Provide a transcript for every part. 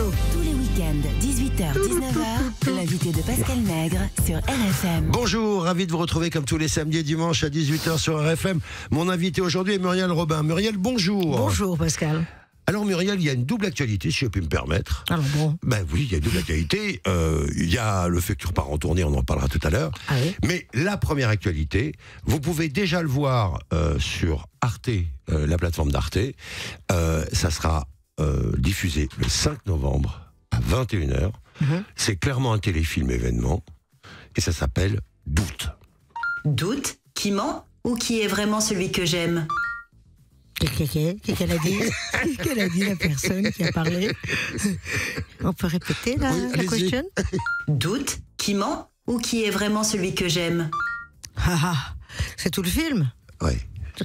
Tous les week-ends, 18h, 19h, l'invité de Pascal Nègre sur RFM. Bonjour, ravi de vous retrouver comme tous les samedis et dimanches à 18h sur RFM. Mon invité aujourd'hui est Muriel Robin. Muriel, bonjour. Bonjour Pascal. Alors Muriel, il y a une double actualité, si je peux me permettre. Alors bon? Ben oui, il y a une double actualité. Euh, Il y a le fait que tu repars en tournée, on en parlera tout à l'heure. Ah oui? Mais la première actualité, vous pouvez déjà le voir euh, sur Arte, euh, la plateforme d'Arte. Euh, ça sera euh, diffusé le 5 novembre à 21h. Mhm. C'est clairement un téléfilm événement et ça s'appelle Doute. Doute Qui ment Ou qui est vraiment celui que j'aime? Qu'est-ce qu'elle a dit? Qu'est-ce qu'elle a dit la personne qui a parlé? On peut répéter la, Oui, question? Doute Qui ment Ou qui est vraiment celui que j'aime? Ah, ah, C'est tout le film? Ouais.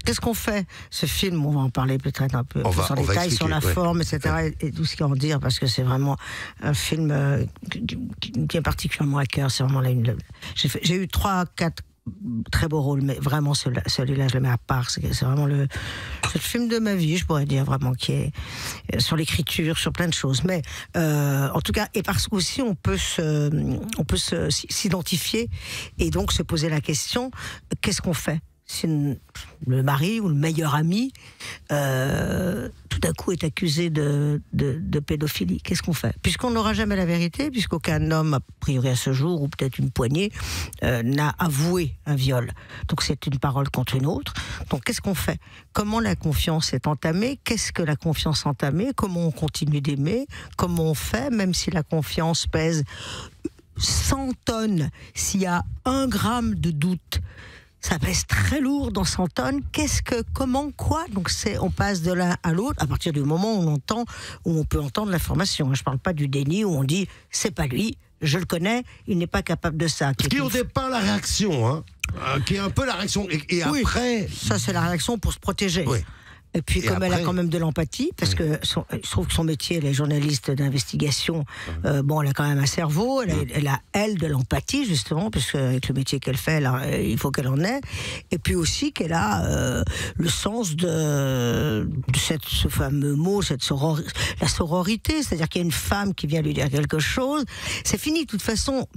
Qu'est-ce qu'on fait Ce film, on va en parler peut-être un peu On plus va- en détail sur la ouais. forme, etc. Et, et tout ce qu'il y a à en dire, parce que c'est vraiment un film euh, qui, qui- tient particulièrement à cœur. C'est vraiment là une. J'ai eu trois, quatre très beaux rôles, mais vraiment celui-là, je le mets à part. C'est vraiment le, film de ma vie, je pourrais dire vraiment, qui est euh, sur l'écriture, sur plein de choses. Mais euh, en tout cas, et parce qu'aussi on peut se, on peut se- s'identifier et donc se poser la question qu'est-ce qu'on fait? Si le mari ou le meilleur ami euh, tout à coup est accusé de pédophilie. Qu'est-ce qu'on fait? Puisqu'on n'aura jamais la vérité, puisqu'aucun homme, a priori à ce jour, ou peut-être une poignée, euh, n'a avoué un viol. Donc c'est une parole contre une autre. Donc qu'est-ce qu'on fait? Comment la confiance est entamée? Qu'est-ce que la confiance entamée? Comment on continue d'aimer? Comment on fait, même si la confiance pèse 100 tonnes, s'il y a un gramme de doute, ça pèse très lourd dans 100 tonnes. Qu'est-ce que, comment, quoi? Donc c'est, on passe de l'un à l'autre à partir du moment où on entend, où on peut entendre l'information. Je parle pas du déni où on dit c'est pas lui, je le connais, il n'est pas capable de ça. Ce qui est au départ la réaction, hein, euh, qui est un peu la réaction. Et, et Oui. après, Ça, c'est la réaction pour se protéger. Oui. Et puis, Et comme elle a quand même de l'empathie, parce que son, se trouve que son métier, elle est journaliste d'investigation, euh, bon, elle a quand même un cerveau, elle a, elle, a, elle, de l'empathie, justement, parce qu'avec le métier qu'elle fait, a- euh, il faut qu'elle en ait. Et puis aussi qu'elle a euh, le sens de, de cette, ce fameux mot, cette soror- la sororité, c'est-à-dire qu'il y a une femme qui vient lui dire quelque chose. C'est fini, de toute façon.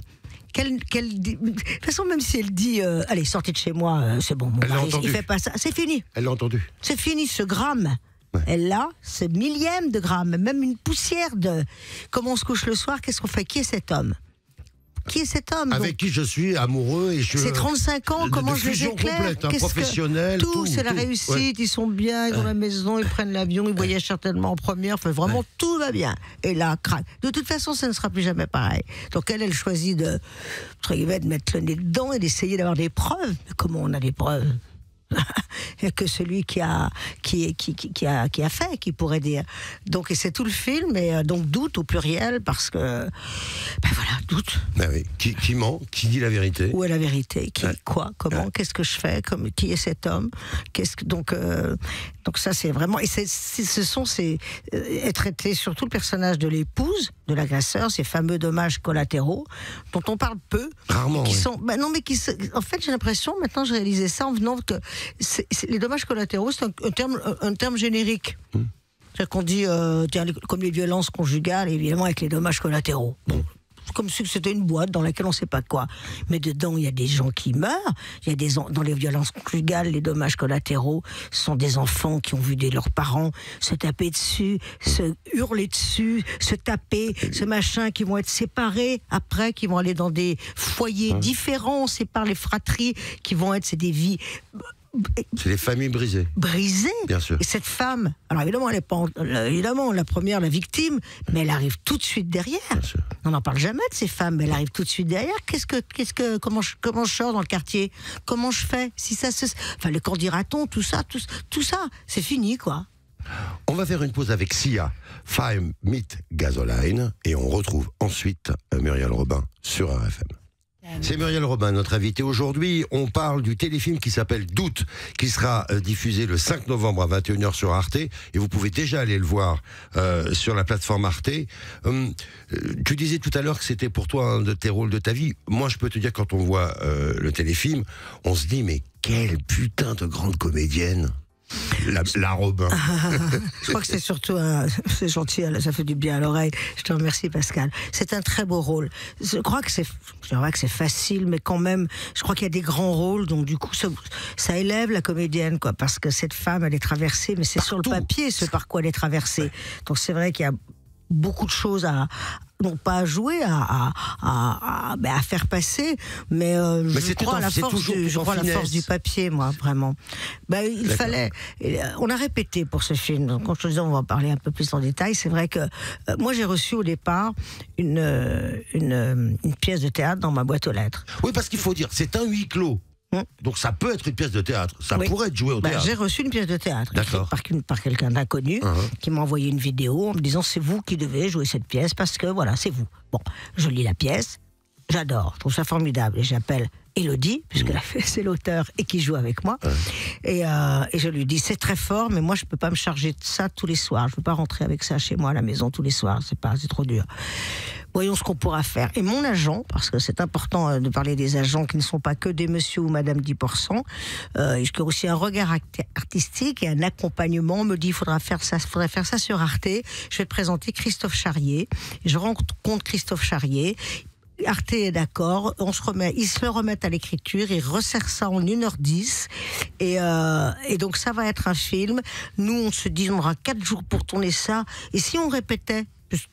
Qu'elle, qu'elle dit- de toute façon, même si elle dit, euh, allez, sortez de chez moi, euh, c'est bon, mon Elle l'a mari, il fait pas ça, c'est fini. elle l'a entendu. C'est fini ce gramme. Elle a ce millième de gramme, même une poussière de. Comment on se couche le soir Qu'est-ce qu'on fait? Qui est cet homme? Qui est cet homme Avec Donc, qui je suis amoureux et je. C'est 35 ans, comment je les éclaire complète, hein, que- professionnelle, Tout, tout, c'est la réussite, Ouais. ils sont bien, ils ont la maison, ils prennent l'avion, ils voyagent certainement en première, enfin vraiment tout va bien. Et là, crac. De toute façon, ça ne sera plus jamais pareil. Donc elle, elle choisit de, entre guillemets, de mettre le nez dedans et d'essayer d'avoir des preuves. Mais comment on a des preuves? que celui qui a, qui, qui, qui, qui a, qui a fait, qui pourrait dire. Donc, et c'est tout le film, et euh, donc doute au pluriel, parce que, ben voilà, doute. Ben oui. Qui, qui ment, qui dit la vérité. Où est la vérité? Qui, Ouais. quoi? Comment? Ouais. Qu'est-ce que je fais? Comme qui est cet homme? Qu'est-ce que donc euh, donc ça c'est vraiment et c'est, ce sont ces euh, est traité surtout le personnage de l'épouse de l'agresseur, ces fameux dommages collatéraux dont on parle peu, Rarement, qui oui. sont bah non mais qui en fait j'ai l'impression maintenant je réalisais ça en venant que c'est- les dommages collatéraux c'est un, un terme un, terme générique. Hmm. C'est-à-dire qu'on dit, euh, tiens, les- comme les violences conjugales, évidemment, avec les dommages collatéraux. Bon, c'est comme si c'était une boîte dans laquelle on ne sait pas quoi. Mais dedans, il y a des gens qui meurent. Il y a des dans les violences conjugales, les dommages collatéraux sont des enfants qui ont vu des, leurs parents se taper dessus, se hurler dessus, se taper, ce machin, qui vont être séparés après, qui vont aller dans des foyers différents, séparent les fratries, qui vont être, c'est des vies C'est les familles brisées. brisée. Bien sûr. Et cette femme, alors évidemment, elle est pas, euh, évidemment, la première, la victime, mais elle arrive tout de suite derrière. sûr. On n'en parle jamais de ces femmes, mais elle arrive tout de suite derrière. Qu'est-ce que, qu'est-ce que, comment je, comment je sors dans le quartier? Comment je fais Si ça se, enfin, le candidaton, tout ça, tout, tout ça, c'est fini, quoi. On va faire une pause avec Sia, Fire Meet Gasoline, et on retrouve ensuite euh, Muriel Robin sur RFM. C'est Muriel Robin, notre invité aujourd'hui. On parle du téléfilm qui s'appelle Doute, qui sera euh, diffusé le 5 novembre à 21h sur Arte. Et vous pouvez déjà aller le voir euh, sur la plateforme Arte. Hum, euh, tu disais tout à l'heure que c'était pour toi un de tes rôles de ta vie. Moi, je peux te dire, quand on voit euh, le téléfilm, on se dit, mais quelle putain de grande comédienne. La, la Robin. Je crois que c'est surtout un. C'est gentil, ça fait du bien à l'oreille. Je te remercie, Pascal. C'est un très beau rôle. Je crois que c'est. Dirais que c'est facile, mais quand même, je crois qu'il y a des grands rôles, donc du coup, ça, ça élève la comédienne, quoi, parce que cette femme, elle est traversée, mais c'est sur le papier ce par quoi elle est traversée. Donc c'est vrai qu'il y a beaucoup de choses à, non pas à jouer, à, à, à, à, ben, faire passer, mais, euh, Mais je crois, en- la force du, je crois la force du papier, moi, vraiment. Ben, il fallait. euh, On a répété pour ce film. Donc, quand je te disais, on va en parler un peu plus en détail. C'est vrai que euh, moi, j'ai reçu au départ une, une, une pièce de théâtre dans ma boîte aux lettres. Oui, parce qu'il faut dire, c'est un huis clos. Hum. Donc ça peut être une pièce de théâtre. Ça Oui. pourrait être joué au Ben, théâtre. j'ai reçu une pièce de théâtre par quelqu'un d'inconnu Uh-huh. qui m'a envoyé une vidéo en me disant c'est vous qui devez jouer cette pièce parce que voilà c'est vous. Bon, je lis la pièce, j'adore, je trouve ça formidable et j'appelle Elodie puisque la- c'est l'auteur et qui joue avec moi et, euh, et je lui dis c'est très fort mais moi je peux pas me charger de ça tous les soirs, je peux pas rentrer avec ça chez moi à la maison tous les soirs, c'est pas c'est trop dur. Voyons ce qu'on pourra faire. Et mon agent, parce que c'est important euh, de parler des agents qui ne sont pas que des monsieur ou madame 10%, euh, qui ont aussi un regard artistique et un accompagnement, me dit il faudra faire ça, faudrait faire ça sur Arte. Je vais te présenter Christophe Charrier. Je rencontre Christophe Charrier. Arte est d'accord, on se remet, ils se remettent à l'écriture, ils resserrent ça en 1h10 et, euh, et donc ça va être un film. Nous on se dit on aura 4 jours pour tourner ça. Et si on répétait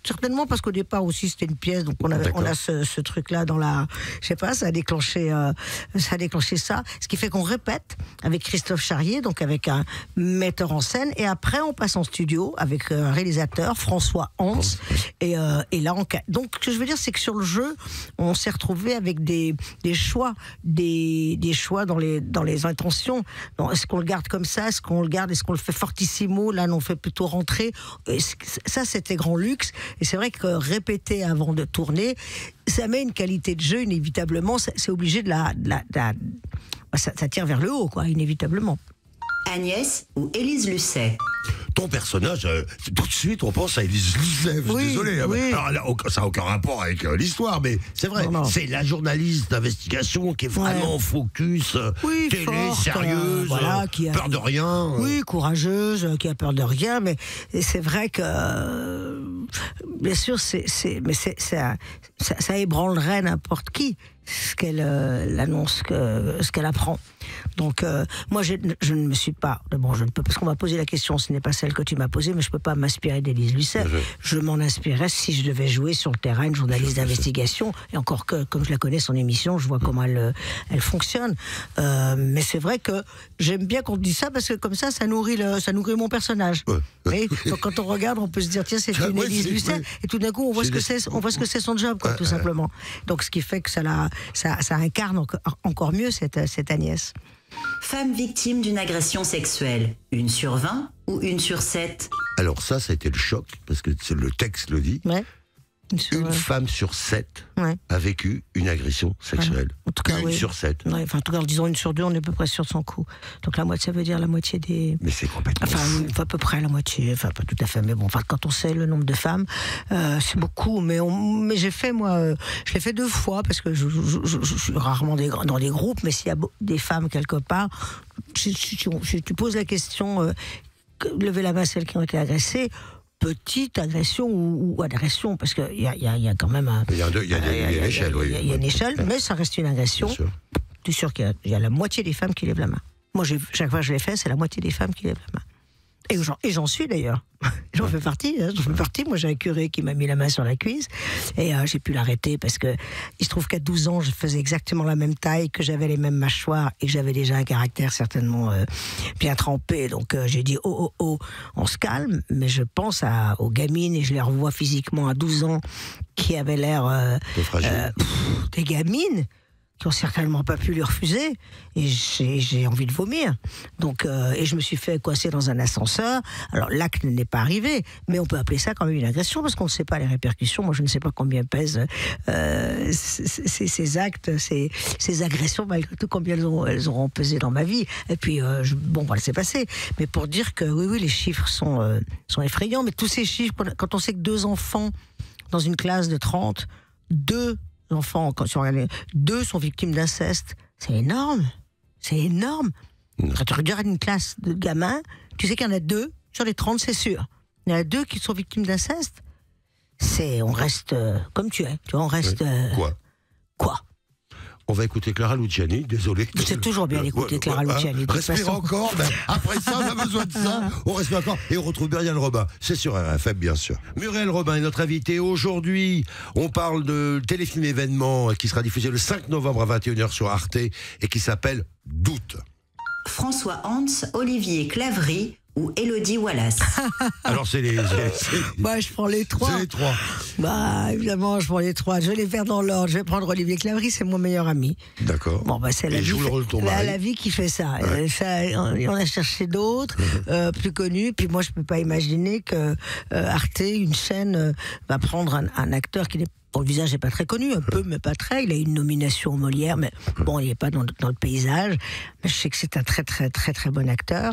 Certainement parce qu'au départ aussi c'était une pièce, donc on, avait, on a ce, ce truc-là dans la, je sais pas, ça a déclenché, euh, ça a déclenché ça, ce qui fait qu'on répète avec Christophe Charrier, donc avec un metteur en scène, et après on passe en studio avec un réalisateur, François Hans, et, euh, et là on, donc ce que je veux dire c'est que sur le jeu, on s'est retrouvé avec des, des choix, des, des choix dans les, dans les intentions. Est-ce qu'on le garde comme ça? Est-ce qu'on le garde? Est-ce qu'on le fait fortissimo? Là, on fait plutôt rentrer. Ça, c'était grand luxe. Et c'est vrai que répéter avant de tourner, ça met une qualité de jeu, inévitablement. C'est obligé de la. de la- de la- bah, ça, ça tire vers le haut, quoi, inévitablement. Agnès ou Élise Lucet Ton personnage, euh, tout de suite, on pense à Élise Lucet. Oui, désolé. hein, oui. mais- alors, là, aucun- ça n'a aucun rapport avec euh, l'histoire, mais c'est vrai. C'est la journaliste d'investigation qui est vraiment focus, euh, Oui, télé, forte, sérieuse, voilà, qui a- peur de rien. Oui, courageuse, euh, qui a peur de rien, mais c'est vrai que, euh, bien sûr, c'est, mais c'est, ça ébranlerait n'importe qui ce qu'elle euh, l'annonce que ce qu'elle apprend. Donc euh, moi je, je ne me suis pas bon je ne peux parce qu'on m'a posé la question ce n'est pas celle que tu m'as posée mais je peux pas m'inspirer d'Élise Lucet. Je m'en inspirais si je devais jouer sur le terrain une journaliste d'investigation et encore que comme je la connais son émission je vois comment elle euh, elle fonctionne. Euh, mais c'est vrai que j'aime bien qu'on dise ça parce que comme ça ça nourrit le, ça nourrit mon personnage. Ouais. Donc quand on regarde on peut se dire tiens c'est une Élise Lucet et tout d'un coup on voit ce que c'est on voit ce que c'est son job quoi, tout simplement. Donc ce qui fait que ça, la, ça, ça incarne encore, mieux cette, cette Agnès. Femme victime d'une agression sexuelle, une sur 20 ou une sur 7 Alors ça, ça a été le choc, parce que le texte le dit. Ouais. Sur, Une euh, femme sur sept ouais. a vécu une agression sexuelle. En tout cas, Une sur sept. Enfin, en tout cas, en disant une sur deux, on est à peu près sûr de son coup. Donc la moitié, ça veut dire la moitié des. Mais c'est complètement Enfin, fou. à peu près la moitié, enfin pas tout à fait, mais bon, enfin quand on sait le nombre de femmes, euh, c'est beaucoup. Mais, on, mais j'ai fait moi, euh, je l'ai fait deux fois parce que je, je- je- je suis rarement des- dans des groupes, mais s'il y a des femmes quelque part, tu, tu poses la question, euh, levez la main celles qui ont été agressées. Petite agression ou, ou agression, parce qu'il y a, il y, a, il y a quand même un, Il y a, y une échelle, oui. il y a- une échelle, mais ça reste une agression. Sûr. Tu es sûr qu'il y a- la moitié des femmes qui lèvent la main. Moi, chaque fois que je l'ai fait, c'est la moitié des femmes qui lèvent la main. Et j'en, suis d'ailleurs. J'en fais partie. hein, j'en fais partie. Moi, j'ai un curé qui m'a mis la main sur la cuisse. Et euh, j'ai pu l'arrêter parce que il se trouve qu'à 12 ans, je faisais exactement la même taille, que j'avais les mêmes mâchoires et que j'avais déjà un caractère certainement euh, bien trempé. Donc euh, j'ai dit oh, oh, oh, on se calme. Mais je pense à, aux gamines et je les revois physiquement à 12 ans qui avaient l'air. des gamines qui ont certainement pas pu lui refuser et j'ai envie de vomir. Donc euh, et je me suis fait coincer dans un ascenseur. Alors l'acte n'est pas arrivé mais on peut appeler ça quand même une agression parce qu'on ne sait pas les répercussions. Moi je ne sais pas combien pèsent euh, ces, actes ces, ces agressions malgré tout combien elles, ont- elles auront pesé dans ma vie. Et puis euh, bon voilà c'est passé. Mais pour dire que oui oui les chiffres sont sont effrayants mais tous ces chiffres quand on sait que deux enfants dans une classe de 30, deux enfants, quand si on regarde deux sont victimes d'inceste. C'est énorme. C'est énorme. Quand tu regardes une classe de gamins, tu sais qu'il y en a deux sur les 30, c'est sûr. Il y en a deux qui sont victimes d'inceste. C'est, on reste euh, comme tu es. Tu vois, on reste. euh, Quoi? quoi? On va écouter Clara Luciani, désolé. C'est toujours bien d'écouter Clara Ouais, ouais, Luciani, Respire encore, ben, après ça, on a besoin de ça. On respire encore et on retrouve Muriel Robin. C'est sur RFM, bien sûr. Muriel Robin est notre invitée aujourd'hui. On parle de téléfilm événement qui sera diffusé le 5 novembre à 21h sur Arte et qui s'appelle Doute. François Hans, Olivier Claverie ou Elodie Wallace. Alors, c'est les, Bah, je prends les trois. c'est les trois. Bah, évidemment, je prends les trois. Je vais les faire dans l'ordre. Je vais prendre Olivier Claverie, c'est mon meilleur ami. D'accord. Bon, bah, c'est la il vie, joue le rôle de ton la, la vie qui fait ça. Euh, ça, on on a cherché d'autres, euh, plus connus. Puis moi, je peux pas imaginer que euh, Arte, une chaîne, euh, va prendre un, un acteur qui n'est dont le visage n'est pas très connu, un peu, mais pas très. Il a eu une nomination au Molière, mais bon, il n'est pas dans, dans le paysage. Mais je sais que c'est un très, très, très, très bon acteur.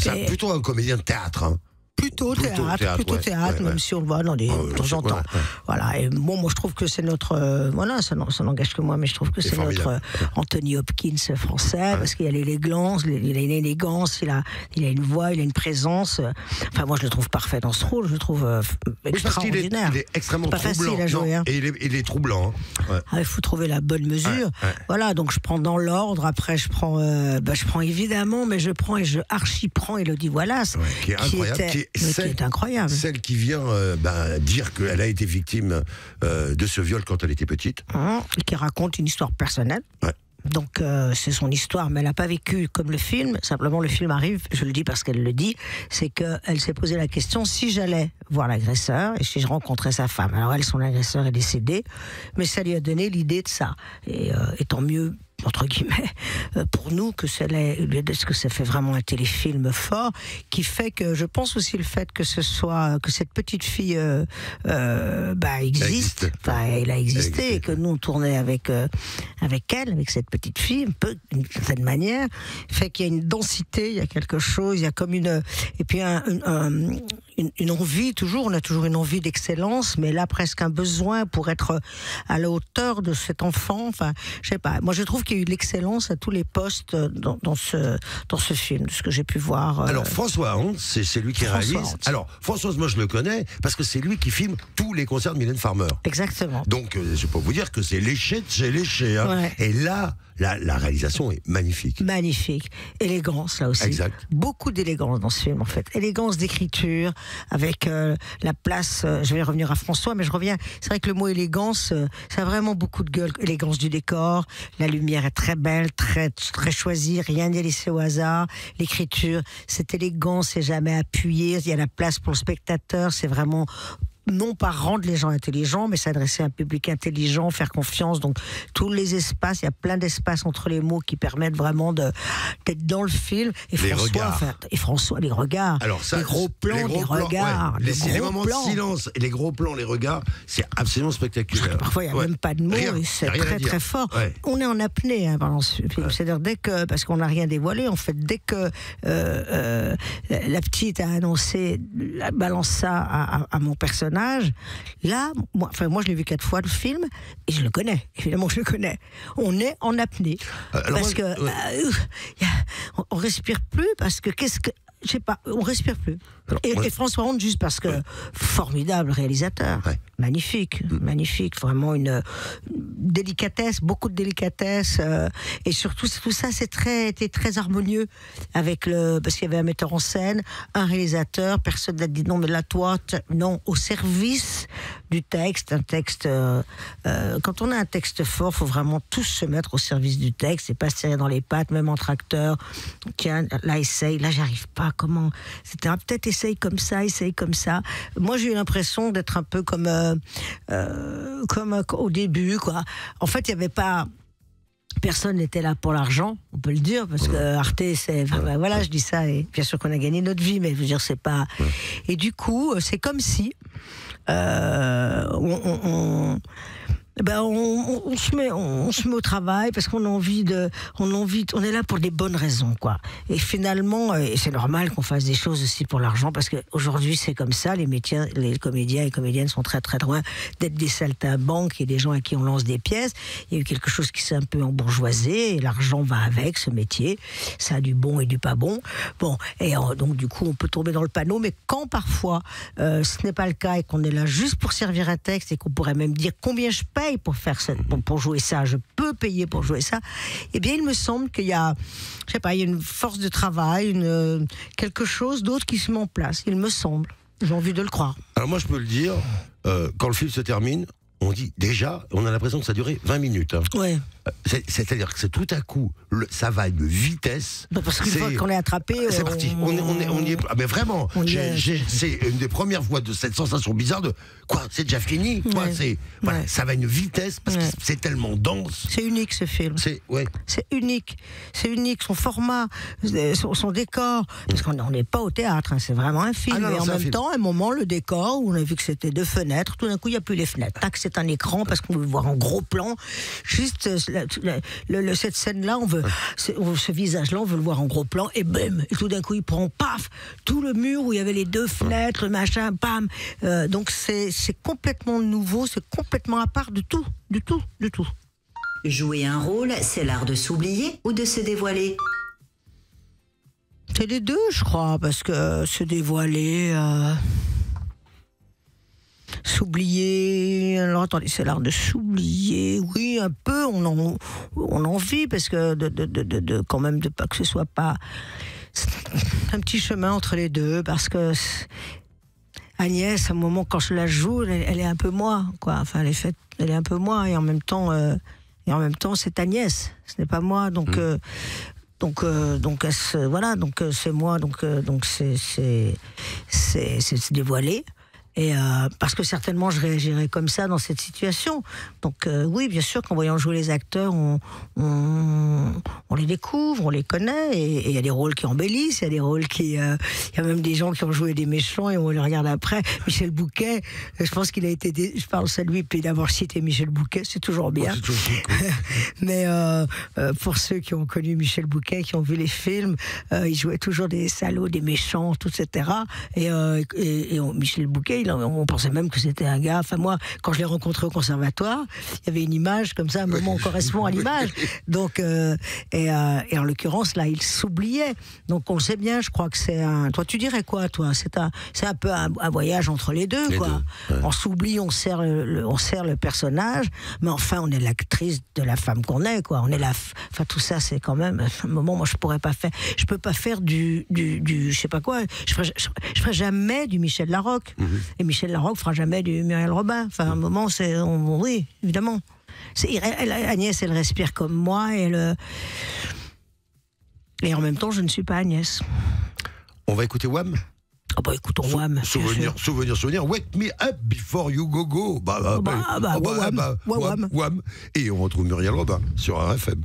C'est plutôt un comédien de théâtre. hein. Plutôt, Plutôt théâtre, théâtre, plutôt ouais, théâtre, ouais, même ouais. si on le voit dans des, Ouais, de temps en. Voilà. Et bon, moi, je trouve que c'est notre, euh, voilà, ça, n'en- ça n'engage que moi, mais je trouve que C'est notre euh, Anthony Hopkins français, parce qu'il a l'élégance, il a une élégance, il a, il a une voix, il a une présence. Enfin, moi, je le trouve parfait dans ce rôle. Je le trouve euh, Oui, parce qu'il est, extraordinaire. il est extrêmement Pas troublant. facile à jouer, Non, hein. Et il est, il est troublant. hein. Ah, il faut trouver la bonne mesure. Voilà, donc je prends dans l'ordre. Après, je prends, euh, bah, je prends évidemment, mais je prends et je archi prends Elodie Wallace, qui est incroyable, était- qui qui celle- est incroyable. Celle qui vient euh, ben, dire qu'elle a été victime euh, de ce viol quand elle était petite. Et qui raconte une histoire personnelle. Ouais. Donc euh, c'est son histoire, mais elle n'a pas vécu comme le film. Simplement, le film arrive, je le dis parce qu'elle le dit, c'est qu'elle s'est posé la question si j'allais voir l'agresseur et si je rencontrais sa femme. Alors elle, son agresseur est décédé, mais ça lui a donné l'idée de ça. Et, euh, et tant mieux entre guillemets, euh, pour nous, que ça, que ça fait vraiment un téléfilm fort, qui fait que je pense aussi le fait que ce soit que cette petite fille euh, euh, bah, existe. Enfin, elle a existé, existe. et que nous on tournait avec euh, avec elle, avec cette petite fille, un peu d'une certaine manière, fait qu'il y a une densité, il y a quelque chose, il y a comme une et puis un- un- un- une, une envie toujours, on a toujours une envie d'excellence, mais là presque un besoin pour être à la hauteur de cet enfant. Enfin, je sais pas. Moi, je trouve qu'il y a eu de l'excellence à tous les postes dans, dans ce dans ce film, de ce que j'ai pu voir. euh, Alors François Hans, c'est c'est lui qui François réalise. Hans. Alors Françoise, moi je le connais parce que c'est lui qui filme tous les concerts de Mylène Farmer. exactement. Donc euh, je peux vous dire que c'est léché de chez léché. hein. Ouais. Et là, la, la réalisation est magnifique. Magnifique. Élégance, là aussi. Exact. Beaucoup d'élégance dans ce film, en fait. Élégance d'écriture, avec euh, la place. euh, je vais revenir à François, mais je reviens. C'est vrai que le mot élégance, euh, ça a vraiment beaucoup de gueule. Élégance du décor. La lumière est très belle, très, très choisie. Rien n'est laissé au hasard. L'écriture, cette élégance, c'est jamais appuyé. Il y a la place pour le spectateur. C'est vraiment non pas rendre les gens intelligents, mais s'adresser à un public intelligent, faire confiance. Donc tous les espaces, il y a plein d'espaces entre les mots qui permettent vraiment d'être dans le film. Et Les François, regards. enfin, et François, les regards, Alors ça, les gros plans, les, gros plans, regards, ouais. les, les, les moments plans. de silence et les gros plans, les regards, c'est absolument spectaculaire. Parfois, il n'y a Ouais. même pas de mots et c'est très très fort. Ouais. On est en apnée hein, pendant ce film. C'est-à-dire dès que, parce qu'on n'a rien dévoilé, en fait, dès que euh, euh, la petite a annoncé, la- balance ça à, à- à mon personnage, là, moi, enfin, moi je l'ai vu quatre fois le film et je le connais. Évidemment, je le connais. On est en apnée Euh, alors parce moi, que ouais. euh, on respire plus parce que qu'est-ce que je sais pas, on respire plus. Alors, et, moi- et François Hollande, juste parce que formidable réalisateur, Ouais. magnifique, magnifique, vraiment une, délicatesse, beaucoup de délicatesse, euh, et surtout tout ça, c'est très, était très harmonieux avec le, parce qu'il y avait un metteur en scène, un réalisateur, personne n'a dit non, mais là toi, non, au service du texte, un texte. euh, euh, quand on a un texte fort, faut vraiment tous se mettre au service du texte et pas se tirer dans les pattes, même entre acteurs. Tiens, là essaye, là j'arrive pas. Comment? C'était un peut-être essaye comme ça, essaye comme ça. Moi j'ai eu l'impression d'être un peu comme euh, comme au début, quoi. En fait, il y avait pas personne n'était là pour l'argent, on peut le dire, parce que Arte, c'est. enfin, ben voilà, je dis ça, et bien sûr qu'on a gagné notre vie, mais je veux dire, c'est pas. Et du coup, c'est comme si. Euh, on. on- on- ben on, se met, on, se met au travail parce qu'on a envie de, on a envie, on est là pour des bonnes raisons, quoi. Et finalement, euh, c'est normal qu'on fasse des choses aussi pour l'argent parce qu'aujourd'hui c'est comme ça. Les métiers, les comédiens et comédiennes sont très très loin d'être des saltimbanques et des gens à qui on lance des pièces. Il y a eu quelque chose qui s'est un peu embourgeoisé et l'argent va avec ce métier. Ça a du bon et du pas bon. Bon, et euh, donc du coup on peut tomber dans le panneau, mais quand parfois euh, ce n'est pas le cas et qu'on est là juste pour servir un texte et qu'on pourrait même dire combien je pour faire pour jouer ça, je peux payer pour jouer ça. Eh bien, il me semble qu'il y a, je sais pas, il y a une force de travail, une, euh, quelque chose d'autre qui se met en place. Il me semble. J'ai envie de le croire. Alors moi je peux le dire, euh, quand le film se termine, on dit déjà, on a l'impression que ça a duré 20 minutes. hein. Ouais. Euh, c'est- C'est-à-dire que c'est tout à coup, le- ça va à une vitesse. Bah, Parce qu'une fois qu'on est attrapé, C'est parti. On, on, est- on y est. ah, mais vraiment, c'est une des premières fois de cette sensation bizarre de quoi C'est déjà fini? Quoi Ouais. Voilà, Ouais. ça va à une vitesse parce que c'est tellement dense. C'est unique ce film. C'est ouais. C'est unique. C'est unique. Son format, euh, son, son décor. Parce qu'on on n'est pas au théâtre, hein, c'est vraiment un film. Ah non, non, et en même film. temps, à un moment, le décor, où on a vu que c'était deux fenêtres, tout d'un coup, il n'y a plus les fenêtres. Tac, c'est un écran parce qu'on veut voir en gros plan. Juste euh, la- la- le- le- cette scène-là, on veut, ce visage-là, on veut le voir en gros plan. Et bim Et tout d'un coup, il prend, paf Tout le mur où il y avait les deux fenêtres, le machin, bam Euh, Donc c'est c'est complètement nouveau, c'est complètement à part de tout, du tout, du tout. Jouer un rôle, c'est l'art de s'oublier ou de se dévoiler? C'est les deux, je crois, parce que se dévoiler, euh, s'oublier. Attendez, c'est l'art de s'oublier. Oui, un peu, on en, on en vit, parce que de, de, de, de- quand même, de pas que ce soit pas un petit chemin entre les deux, parce que Agnès, à un moment, quand je la joue, elle, elle est un peu moi, quoi. Enfin, elle est faite, elle est un peu moi, et en même temps, euh, et en même temps, c'est Agnès, ce n'est pas moi, donc. euh, donc, euh, donc voilà, donc c'est moi, donc donc c'est c'est c'est c'est se dévoiler. Et euh, parce que certainement je réagirais comme ça dans cette situation. Donc euh, oui, bien sûr qu'en voyant jouer les acteurs, on, on, on les découvre, on les connaît, et il y a des rôles qui embellissent, il y a des rôles qui, euh, il y a même des gens qui ont joué des méchants et on les regarde après. Michel Bouquet, euh, je pense qu'il a été, dé- je parle ça de lui, puis d'avoir cité Michel Bouquet, c'est toujours bien. C'est toujours. Mais euh, pour ceux qui ont connu Michel Bouquet, qui ont vu les films, euh, il jouait toujours des salauds, des méchants, tout, etc. Et, euh, et, et on- Michel Bouquet, il, on pensait même que c'était un gars. Enfin, moi, quand je l'ai rencontré au conservatoire, il y avait une image comme ça, un moment, on correspond à l'image. Donc, euh, et, euh, et en l'occurrence, là, il s'oubliait. Donc, on le sait bien, je crois que c'est un. Toi, tu dirais quoi, toi? C'est un, un peu un, un voyage entre les deux, Les quoi. deux, ouais. On s'oublie, on sert le, le- on sert le personnage, mais enfin, on est l'actrice de la femme qu'on est, quoi. On est la, enfin, tout ça, c'est quand même un moment. Moi, je pourrais pas faire, je peux pas faire du, du, du je sais pas quoi. Je ferai, je, je ferai jamais du Michel Larocque, Mhm. Et Michel Larocque fera jamais du Muriel Robin. Enfin, un moment, c'est, on- oui, évidemment. Elle- Agnès, elle respire comme moi, et elle, euh, et en même temps, je ne suis pas Agnès. On va écouter Wham? Ah bah écoute, on bien Souvenir, souvenir, souvenir. Wake me up before you go go. Bah, bah, Bah, bah, Wham, bah, Wham. Wham, Wham. Et on retrouve Muriel Robin sur RFM.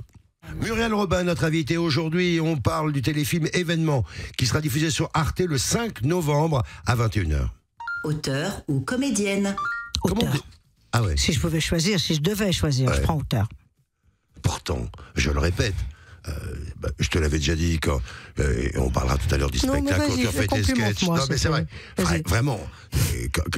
Muriel Robin, notre invité aujourd'hui, on parle du téléfilm Événement qui sera diffusé sur Arte le 5 novembre à 21h. Auteur ou comédienne. Auteur. Ah ouais, Si je pouvais choisir, si je devais choisir, je prends auteur. pourtant, je le répète. euh, bah, je te l'avais déjà dit quand euh, on parlera tout à l'heure du Non, spectacle quand tu refais tes complimente-moi, sketchs. Non mais c'est vrai, vraiment.